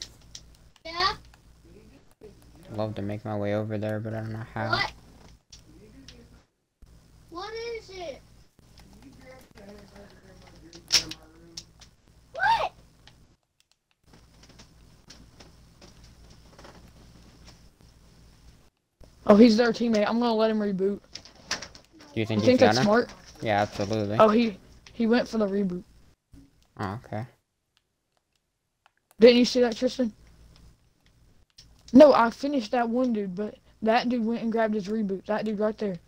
Yeah? I'd love to make my way over there, but I don't know how. What? What is it? What? Oh, he's their teammate. I'm gonna let him reboot. Do you You think think he's that's smart? Yeah, absolutely. Oh, he he went for the reboot. Oh, okay. Didn't you see that, Tristan? No, I finished that one dude, but that dude went and grabbed his reboot. That dude right there.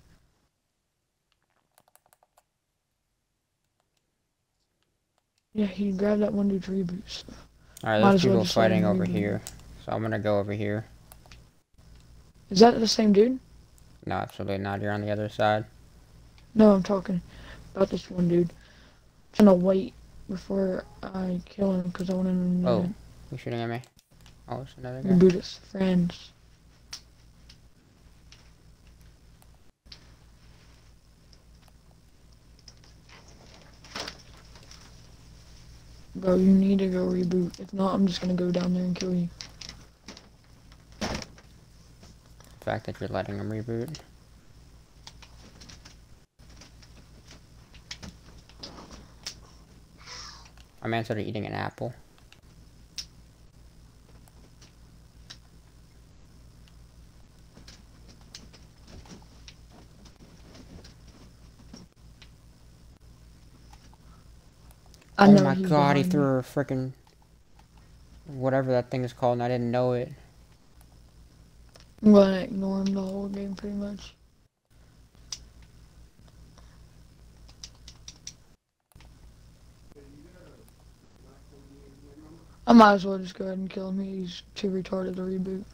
Yeah, he grabbed that one dude's reboots. Alright, Might there's as well people just fighting over here. So I'm gonna go over here. Is that the same dude? No, absolutely not. You're on the other side. No, I'm talking about this one dude. I'm gonna wait before I kill him because I want to know Oh. Who's shooting at me? Oh, it's another guy. reboot his friends. Bro, you need to go reboot. If not, I'm just gonna go down there and kill you. The fact that you're letting him reboot. My man started eating an apple. I oh my god, he threw a freaking whatever that thing is called, and I didn't know it. I'm gonna ignore him the whole game, pretty much. I might as well just go ahead and kill him. He's too retarded to reboot.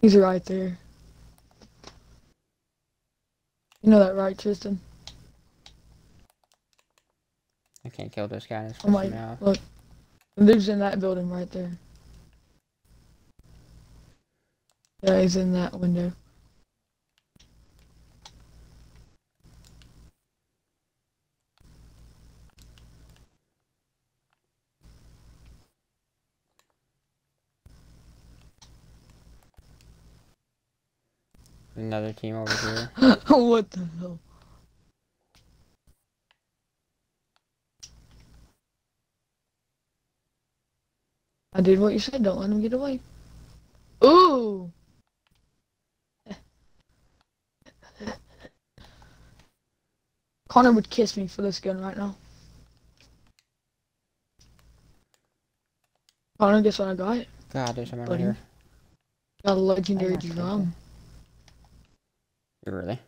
He's right there. You know that, right, Tristan? I can't kill this guy. It's Oh my, me look. Lives in that building right there. Yeah, he's in that window. Another team over here. what the hell? I did what you said, don't let him get away. Ooh! Connor would kiss me for this gun right now. Connor, guess what I got? God, there's someone right here. Got a legendary drum. You really?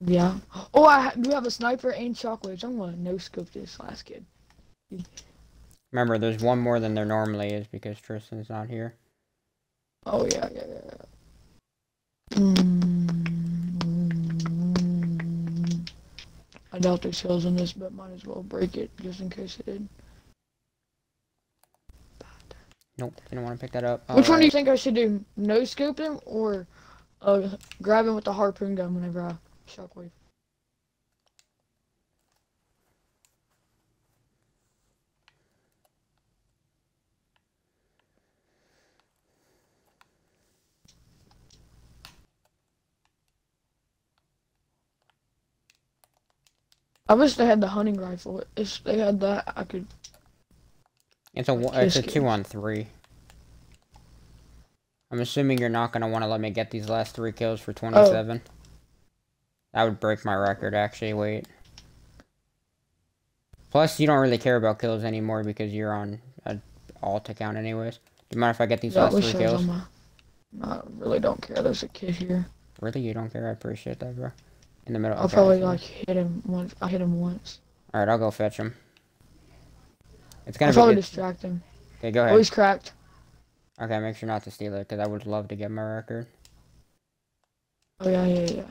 Yeah. Oh, I ha- do have a sniper and shockwaves. I'm gonna no scope this last kid. Remember, there's one more than there normally is because Tristan's not here. Oh yeah, yeah, yeah. yeah. Mm, I doubt there's hills in this, but might as well break it just in case it did. Nope, didn't want to pick that up. Which one do you think I should do? No scope him or uh, grab him with the harpoon gun whenever I shockwave? I wish they had the hunting rifle. If they had that, I could. It's a it's a two on three. I'm assuming you're not gonna want to let me get these last three kills for 27. That would break my record. Actually, wait. Plus, you don't really care about kills anymore because you're on a alt account anyways. Do you mind if I get these Yeah, last three kills? my. I really don't care. There's a kid here. Really, you don't care? I appreciate that, bro. In the middle. I'll okay, probably like hit him once. I hit him once. All right, I'll go fetch him. It's I'll gonna be probably good. distract him. Okay, go Oh, ahead. he's cracked. Okay, make sure not to steal it because I would love to get my record. Oh yeah, yeah, yeah.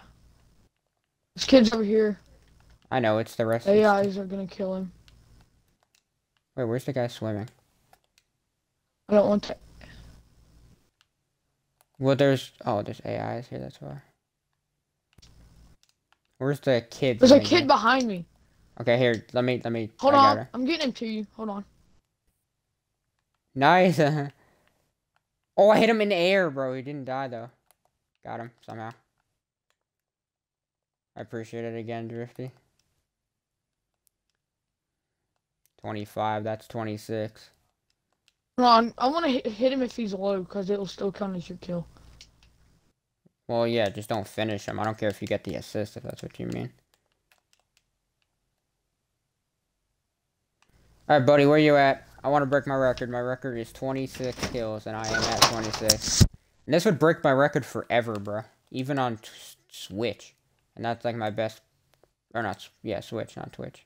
This kid's over here. I know it's the rest. of the- AIs are gonna kill him. Wait, where's the guy swimming? I don't want to. Well, there's oh, there's AIs here. That's why. Where's the kid? There's a kid behind me. Okay, here. Let me. Let me. Hold on. I'm getting him to you. Hold on. Nice. oh, I hit him in the air, bro. He didn't die though. Got him somehow. I appreciate it again, Drifty. Twenty-five. That's twenty-six. Hold on. I want to hit, him if he's low, cause it'll still count as your kill. Well, yeah. Just don't finish him. I don't care if you get the assist, if that's what you mean. Alright, buddy, where you at? I want to break my record. My record is 26 kills, and I am at 26. And this would break my record forever, bro. Even on Switch. And that's like my best... Or not... Yeah, Switch, not Twitch.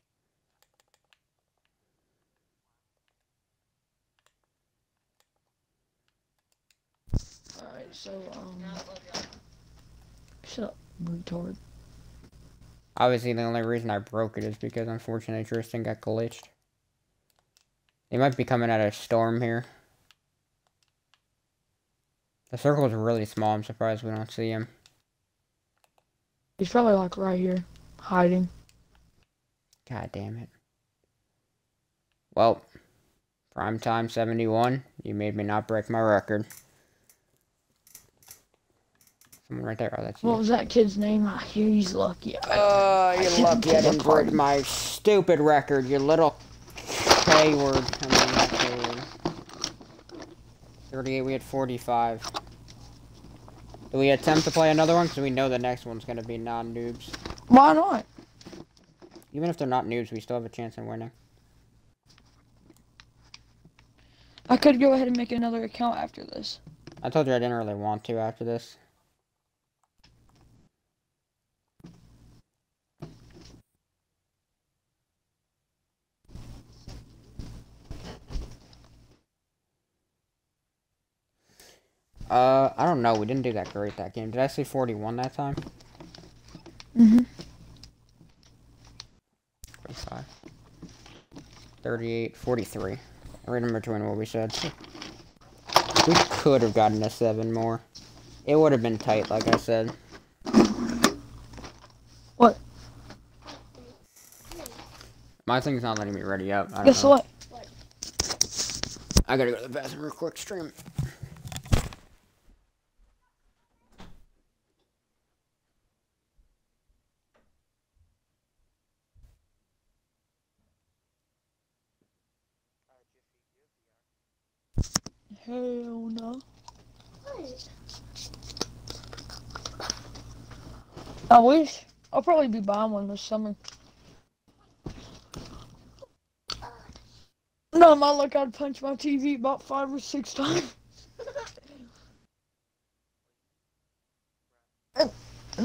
Alright, so, um. Shut up, retard. Obviously, the only reason I broke it is because, unfortunately, Tristan got glitched. They might be coming at a storm here. The circle is really small. I'm surprised we don't see him. He's probably like right here, hiding. God damn it. Well, prime time 71. You made me not break my record. Someone right there. Oh, that's you. What was that kid's name? I hear he's lucky. I- Uh, you're didn't lucky I pull didn't break my stupid record, you little K word. I mean, not K word. 38, we had 45. Do we attempt to play another one? Because we know the next one's going to be non-noobs. Why not? Even if they're not noobs, we still have a chance in winning. I could go ahead and make another account after this. I told you I didn't really want to after this. Uh, I don't know. We didn't do that great that game. Did I say 41 that time? Mm-hmm. 45. 38, 43. Right in between what we said. We could have gotten a 7 more. It would have been tight, like I said. What? My thing's not letting me ready up. I don't Guess know. what? I gotta go to the bathroom real quick, stream. Hell no. I wish. I'll probably be buying one this summer. No, my luck, I'd punch my TV about five or six times. In-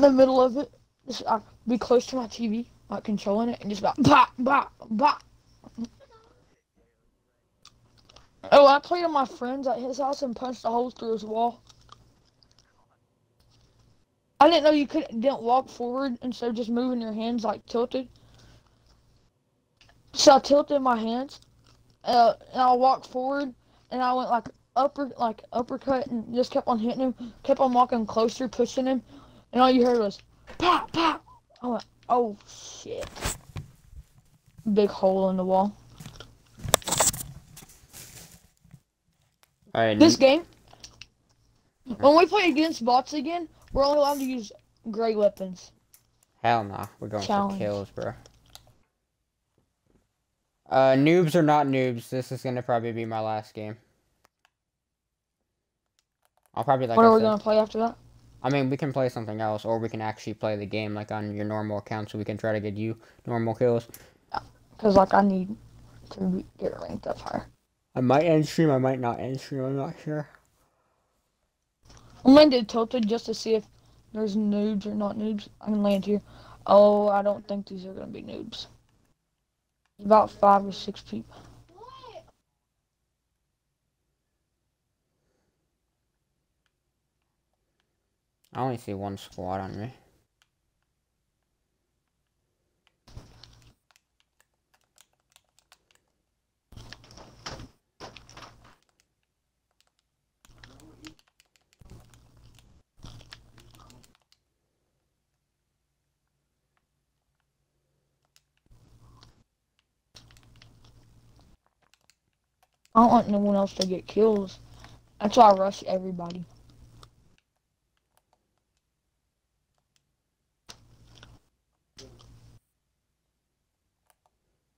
the middle of it, just I'd be close to my TV, like controlling it, and just about bop, bop, bop. Oh, I played on my friend's at his house and punched a hole through his wall. I didn't know you could didn't walk forward instead of just moving your hands like tilted. So I tilted my hands, uh, and I walked forward, and I went like upper like uppercut and just kept on hitting him, kept on walking closer, pushing him, and all you heard was pop pop. I went, oh shit! Big hole in the wall. Alright, This game, when we play against bots again, we're only allowed to use gray weapons. hell nah. We're going Challenge. for kills, bro. Uh, noobs or not noobs, this is gonna probably be my last game. I'll probably like what I are we said- gonna play after that? I mean, we can play something else, or we can actually play the game like on your normal account, so we can try to get you normal kills. Cause like I need to get ranked up higher. I might end stream, I might not end stream, I'm not sure. I'm landed tilted just to see if there's noobs or not noobs. I can land here. Oh, I don't think these are gonna be noobs. About five or six people. I only see one squad on me. I don't want no one else to get kills. That's why I rush everybody.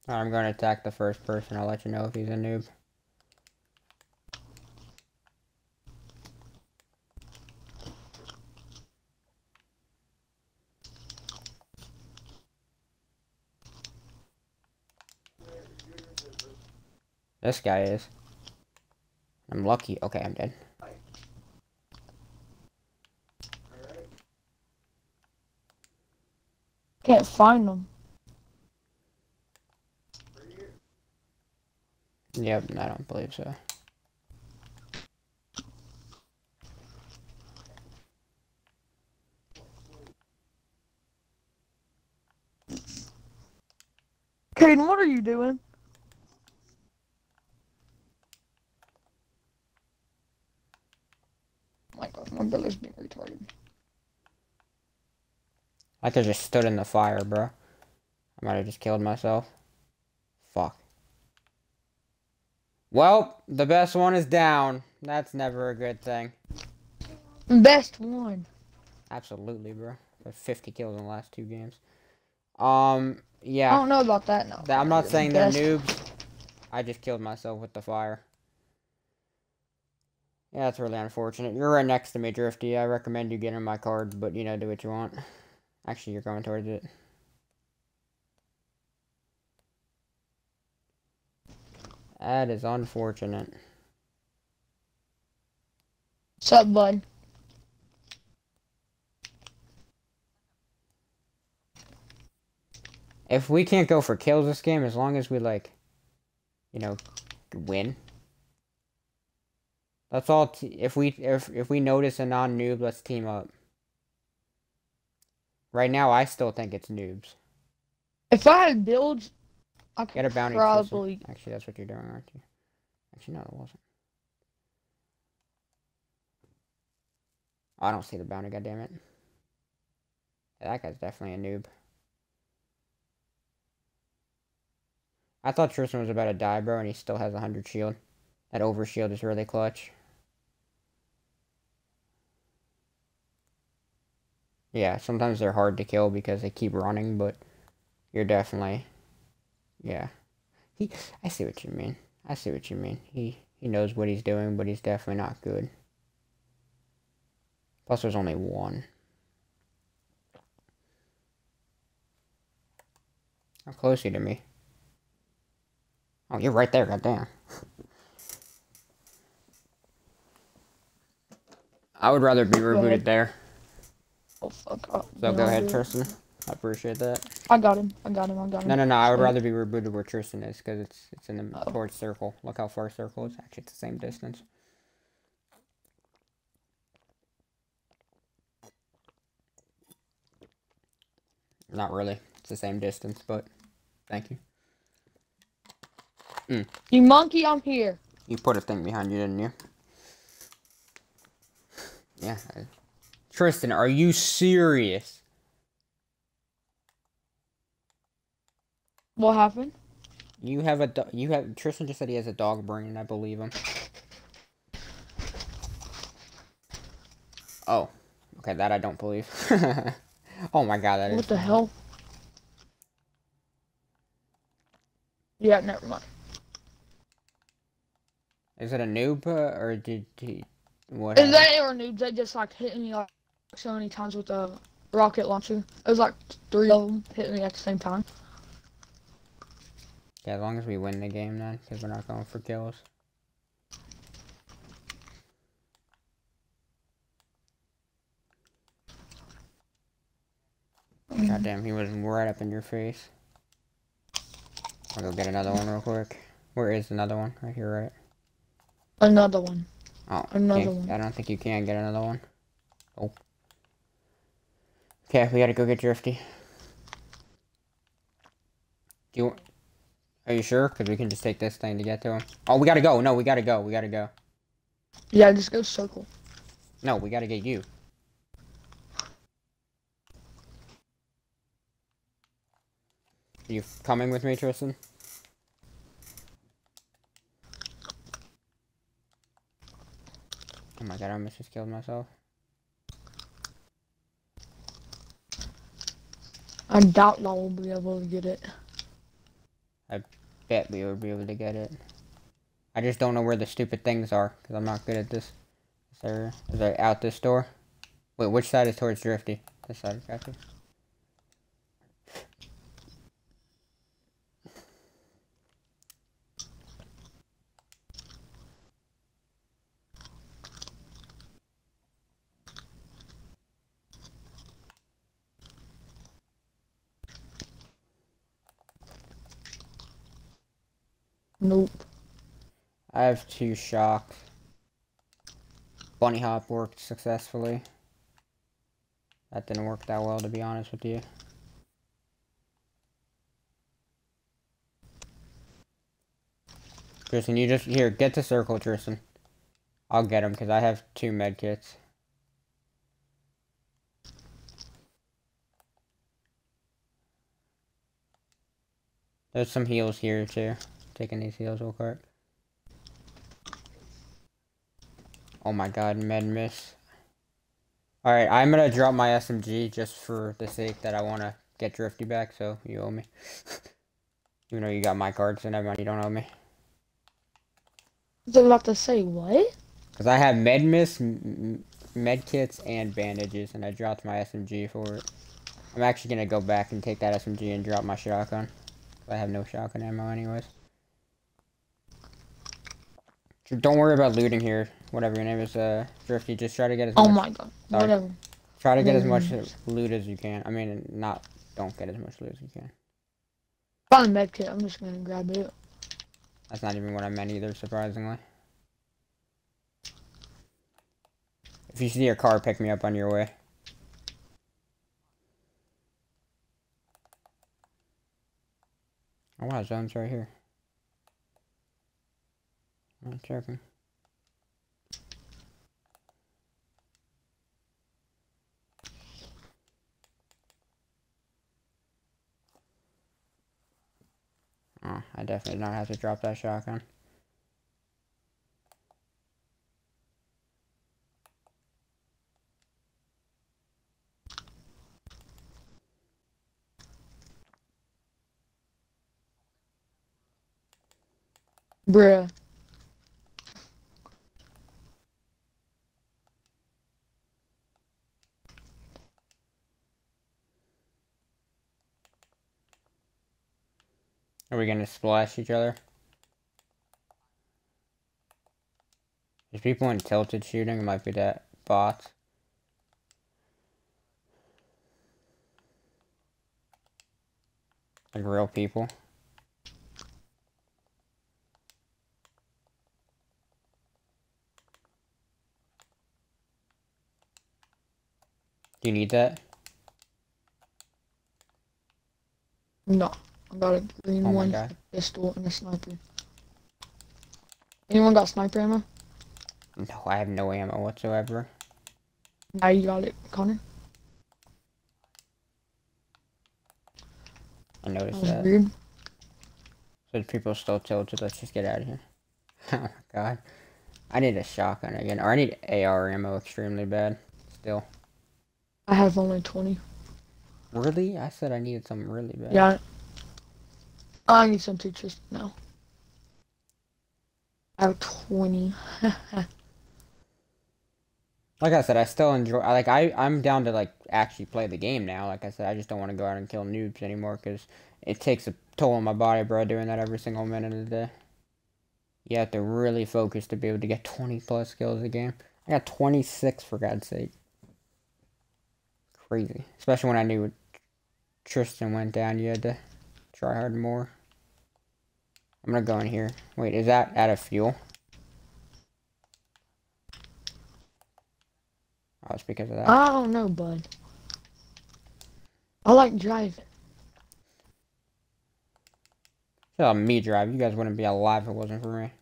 I'm gonna attack the first person, I'll let you know if he's a noob. This guy is. I'm lucky. Okay, I'm dead. Can't find them. Yep, I don't believe so. Caden, what are you doing? Oh my brother's being retarded. I could have just stood in the fire, bro. I might have just killed myself. Fuck. Well, the best one is down. That's never a good thing. Best one. Absolutely, bro. Got 50 kills in the last two games. Um, yeah. I don't know about that no. I'm not saying they're noobs. I just killed myself with the fire. Yeah, that's really unfortunate. You're right next to me, Drifty. I recommend you get in my cards, but you know, do what you want. Actually, you're going towards it. That is unfortunate. What's up, bud? If we can't go for kills this game, as long as we like, you know, win. That's all. T- if we if if we notice a non noob, let's team up. Right now, I still think it's noobs. If I had builds, I Get a bounty. Probably. Actually, that's what you're doing, aren't you? Actually, no, it wasn't. I don't see the bounty. God damn it. That guy's definitely a noob. I thought Tristan was about to die, bro, and he still has a hundred shield. That over shield is really clutch. Yeah, sometimes they're hard to kill because they keep running, but you're definitely, yeah. He, I see what you mean. I see what you mean. He he knows what he's doing, but he's definitely not good. Plus, there's only one. How close are you to me? Oh, you're right there, goddamn. I would rather be rebooted there. Oh fuck. Oh, So go ahead, dude. Tristan. I appreciate that. I got him. I got him. I got him. No, no, no. I would rather be rebooted where Tristan is because it's it's in the Oh. towards circle. Look how far circle is. Actually, it's the same distance. Not really. It's the same distance, but thank you. Mm. You monkey, I'm here. You put a thing behind you, didn't you? Yeah. I- Tristan, are you serious? What happened? You have a do- you have Tristan just said he has a dog brain, and I believe him. Oh, okay, that I don't believe. oh my god, that is. What the hell? Yeah, never mind. Is it a noob uh, or did he? What? Is happened? that or noobs that just like hitting me like so many times with the rocket launcher? It was like three of them hitting me at the same time. Yeah, as long as we win the game then, because we're not going for kills. Mm-hmm. God damn, he was right up in your face. I'll go get another one real quick. Where is another one? Right here, right? Another one. Oh, Another one. I don't think you can get another one. Oh. Okay, we gotta go get Drifty. Do you? Are you sure? Cause we can just take this thing to get to him. Oh, we gotta go. No, we gotta go. We gotta go. Yeah, just go circle. No, we gotta get you. Are you coming with me, Tristan? Oh my god, I almost just killed myself. I doubt will be able to get it. I bet we would be able to get it. I just don't know where the stupid things are, because I'm not good at this. Is there, is there out this door? Wait, which side is towards Drifty? This side, gotcha. Nope. I have two shocks. Bunny hop worked successfully. That didn't work that well, to be honest with you. Tristan, you just here get to circle, Tristan. I'll get him because I have two med kits. There's some heals here too. Taking these heals real quick. Oh my god, med miss. Alright, I'm gonna drop my SMG just for the sake that I wanna get Drifty back, so you owe me. Even though you got my cards, so never mind, you don't owe me. I was about to say what? Because I have med miss, med kits, and bandages, and I dropped my SMG for it. I'm actually gonna go back and take that SMG and drop my shotgun. I have no shotgun ammo anyways. Don't worry about looting here. Whatever your name is, uh, Drifty. Just try to get as Oh much my god. Sorry. Whatever. Try to get as much loot as you can. I mean, not don't get as much loot as you can. A med kit. I'm just gonna grab it. That's not even what I meant either, surprisingly. If you see a car, pick me up on your way. Oh wow, zone's right here. I'm checking. Oh, I definitely did not have to drop that shotgun. Bruh. Are we gonna splash each other? There's people in tilted shooting, it might be that bots. Like real people. Do you need that? No. I got a green Oh one, a pistol, and a sniper. Anyone got sniper ammo? No, I have no ammo whatsoever. Now you got it, Connor. I noticed that. weird. So people still tilted. Let's just get out of here. oh my god. I need a shotgun again. Or I need AR ammo extremely bad. Still. I have only 20. Really? I said I needed something really bad. Yeah. Oh, I need some teachers now. I have 20. Like I said, I still enjoy. Like I, I'm down to like actually play the game now. Like I said, I just don't want to go out and kill noobs anymore because it takes a toll on my body, bro. Doing that every single minute of the day. You have to really focus to be able to get 20 plus kills a game. I got 26 for God's sake. Crazy, especially when I knew Tristan went down. You had to try hard more. I'm gonna go in here. Wait, is that out of fuel? Oh, it's because of that. I don't know, bud. I like driving. Shut up, me drive. You guys wouldn't be alive if it wasn't for me.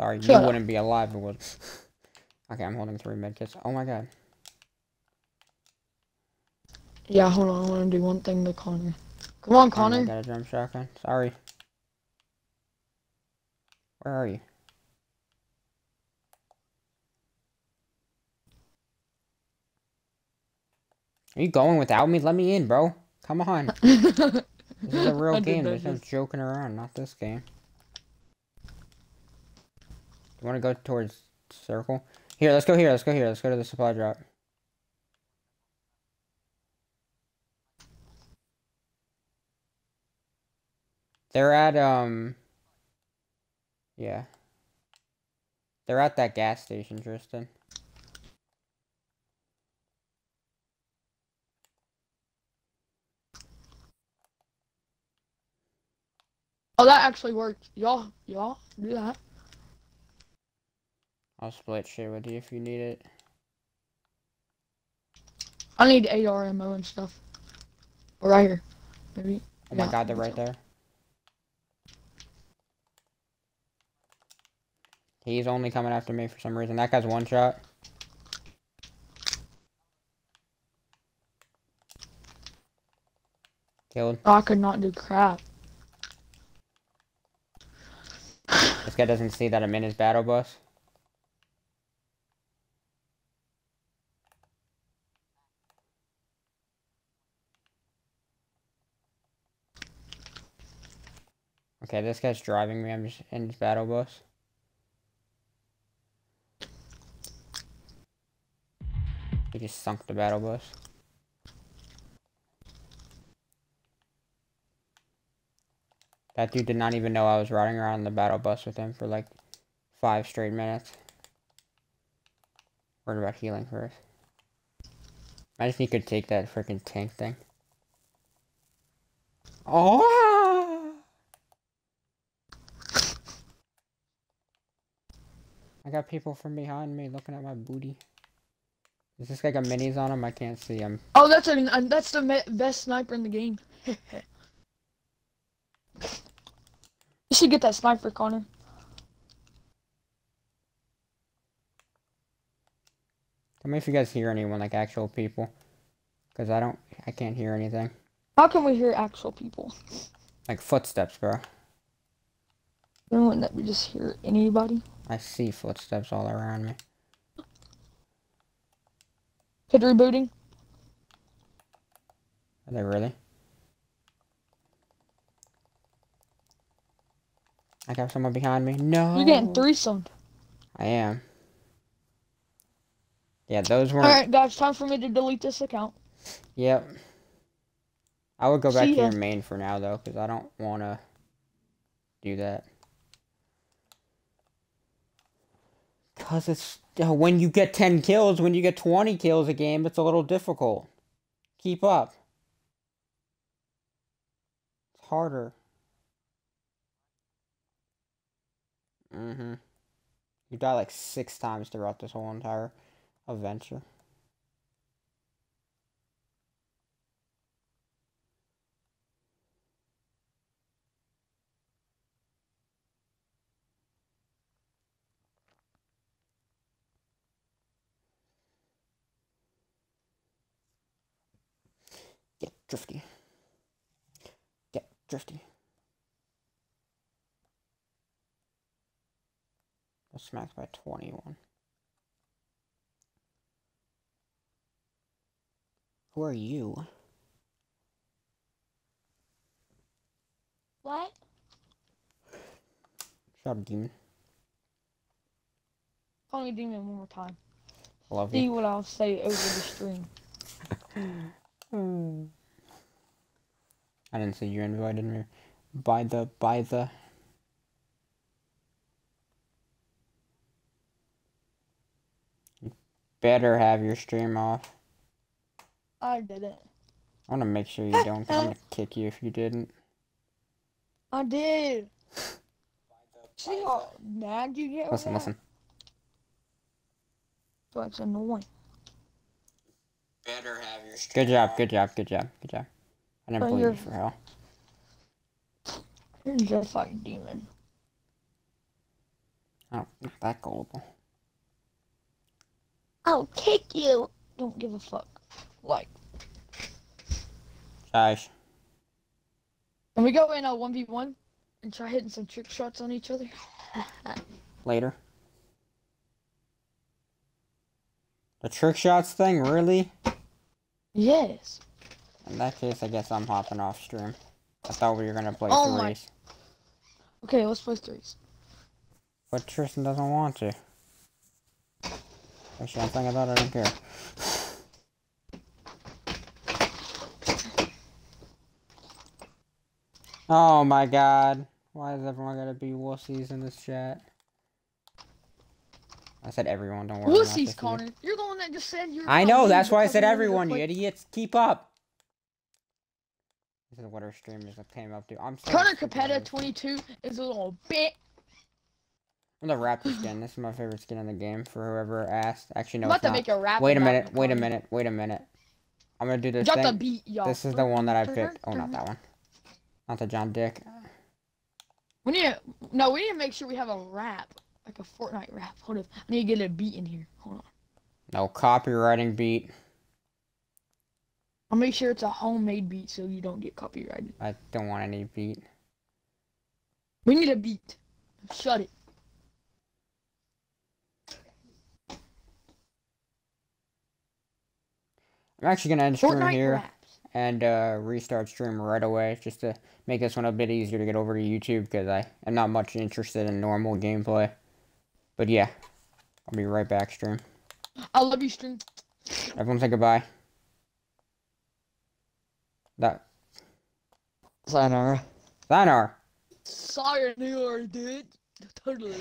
Sorry, you up. wouldn't be alive if it was. okay, I'm holding three medkits. Oh my god. Yeah, hold on. I want to do one thing to Connor. Come on, Oh, I Connor. got a drum shotgun. Sorry. Where are you? Are you going without me? Let me in, bro. Come on. This is a real game. There's no joking around. Not this game. You want to go towards circle? Here, let's go here. Let's go here. Let's go to the supply drop. They're at um. Yeah. They're at that gas station, Tristan. Oh, that actually worked. Y'all, y'all do that. I'll split shit with you if you need it. I need AR ammo and stuff. Or right here. Maybe. Oh my Yeah, god, they're right there. He's only coming after me for some reason. That guy's one shot. Killed. Oh, I could not do crap. This guy doesn't see that I'm in his battle bus. Okay, this guy's driving me. I'm just in his battle bus. Just sunk the battle bus. That dude did not even know I was riding around in the battle bus with him for like five straight minutes. Worried about healing first. Imagine he could take that freaking tank thing. Oh! I got people from behind me looking at my booty. Is this guy got minis on him? I can't see him. Oh, that's a, uh, that's the me- best sniper in the game. You should get that sniper, Connor. Tell me if you guys hear anyone like actual people, because I don't. I can't hear anything. How can we hear actual people? Like footsteps, bro. Then wouldn't that we just hear anybody? I see footsteps all around me. Kid rebooting. Are they really? I got someone behind me. No. You're getting threesomed. I am. Yeah, those weren't. Alright, guys, time for me to delete this account. Yep. I would go back See to ya. your main for now though, because I don't want to do that. Cause it's when you get ten kills, when you get twenty kills a game, it's a little difficult. Keep up. It's harder. Mm-hmm. You die like six times throughout this whole entire adventure. Drifty. Get drifty. Got smacked by 21. Who are you? What? Shut up, demon. Call me demon one more time. I love See you. what I'll say over the stream. I didn't see you're invited me. By the, by the. You better have your stream off. I didn't. I want to make sure you don't. I'm gonna kick you if you didn't. I did. See how mad you get? with Listen, that? listen. That's annoying. Better have your stream. Good job, good job, good job, good job. I didn't Oh, believe you're- you for hell. You're just like demon. Oh, not that gullible. I'll kick you. Don't give a fuck. Like, Josh. can we go in a one v one and try hitting some trick shots on each other? Later. The trick shots thing, really? Yes. In that case, I guess I'm hopping off stream. I thought we were gonna play Oh my- Okay, let's play threes. but Tristan doesn't want to. Actually, I'm thinking about it. I don't care. Oh my god. Why is everyone gotta be wussies in this chat? I said everyone, don't worry. Wussies. Connor. You're the one that just said you're. I know, that's why I said you wanted to everyone, you idiots. Keep up. This is what our streamers came up to. I'm Connor Cappetta 22 is a little bit. I'm the Raptor skin. This is my favorite skin in the game for whoever asked. Actually, no, I'm about to not. make a rap. Wait a minute, wait a minute, wait a minute. I'm gonna do this Drop the beat, y'all. This is the one that I picked. Oh, not that one. Not the John Dick. We need to, no, we need to make sure we have a rap, like a Fortnite rap. Hold up, I need to get a beat in here. Hold on. No copywriting beat. I'll make sure it's a homemade beat so you don't get copyrighted. I don't want any beat. We need a beat. Shut it. I'm actually gonna end stream Fortnite here raps. and uh, restart stream right away just to make this one a bit easier to get over to YouTube because I am not much interested in normal gameplay. But yeah, I'll be right back stream. I love you, stream. Everyone say goodbye. That Sayonara. Thanar. Sorry, I knew I already did. Totally.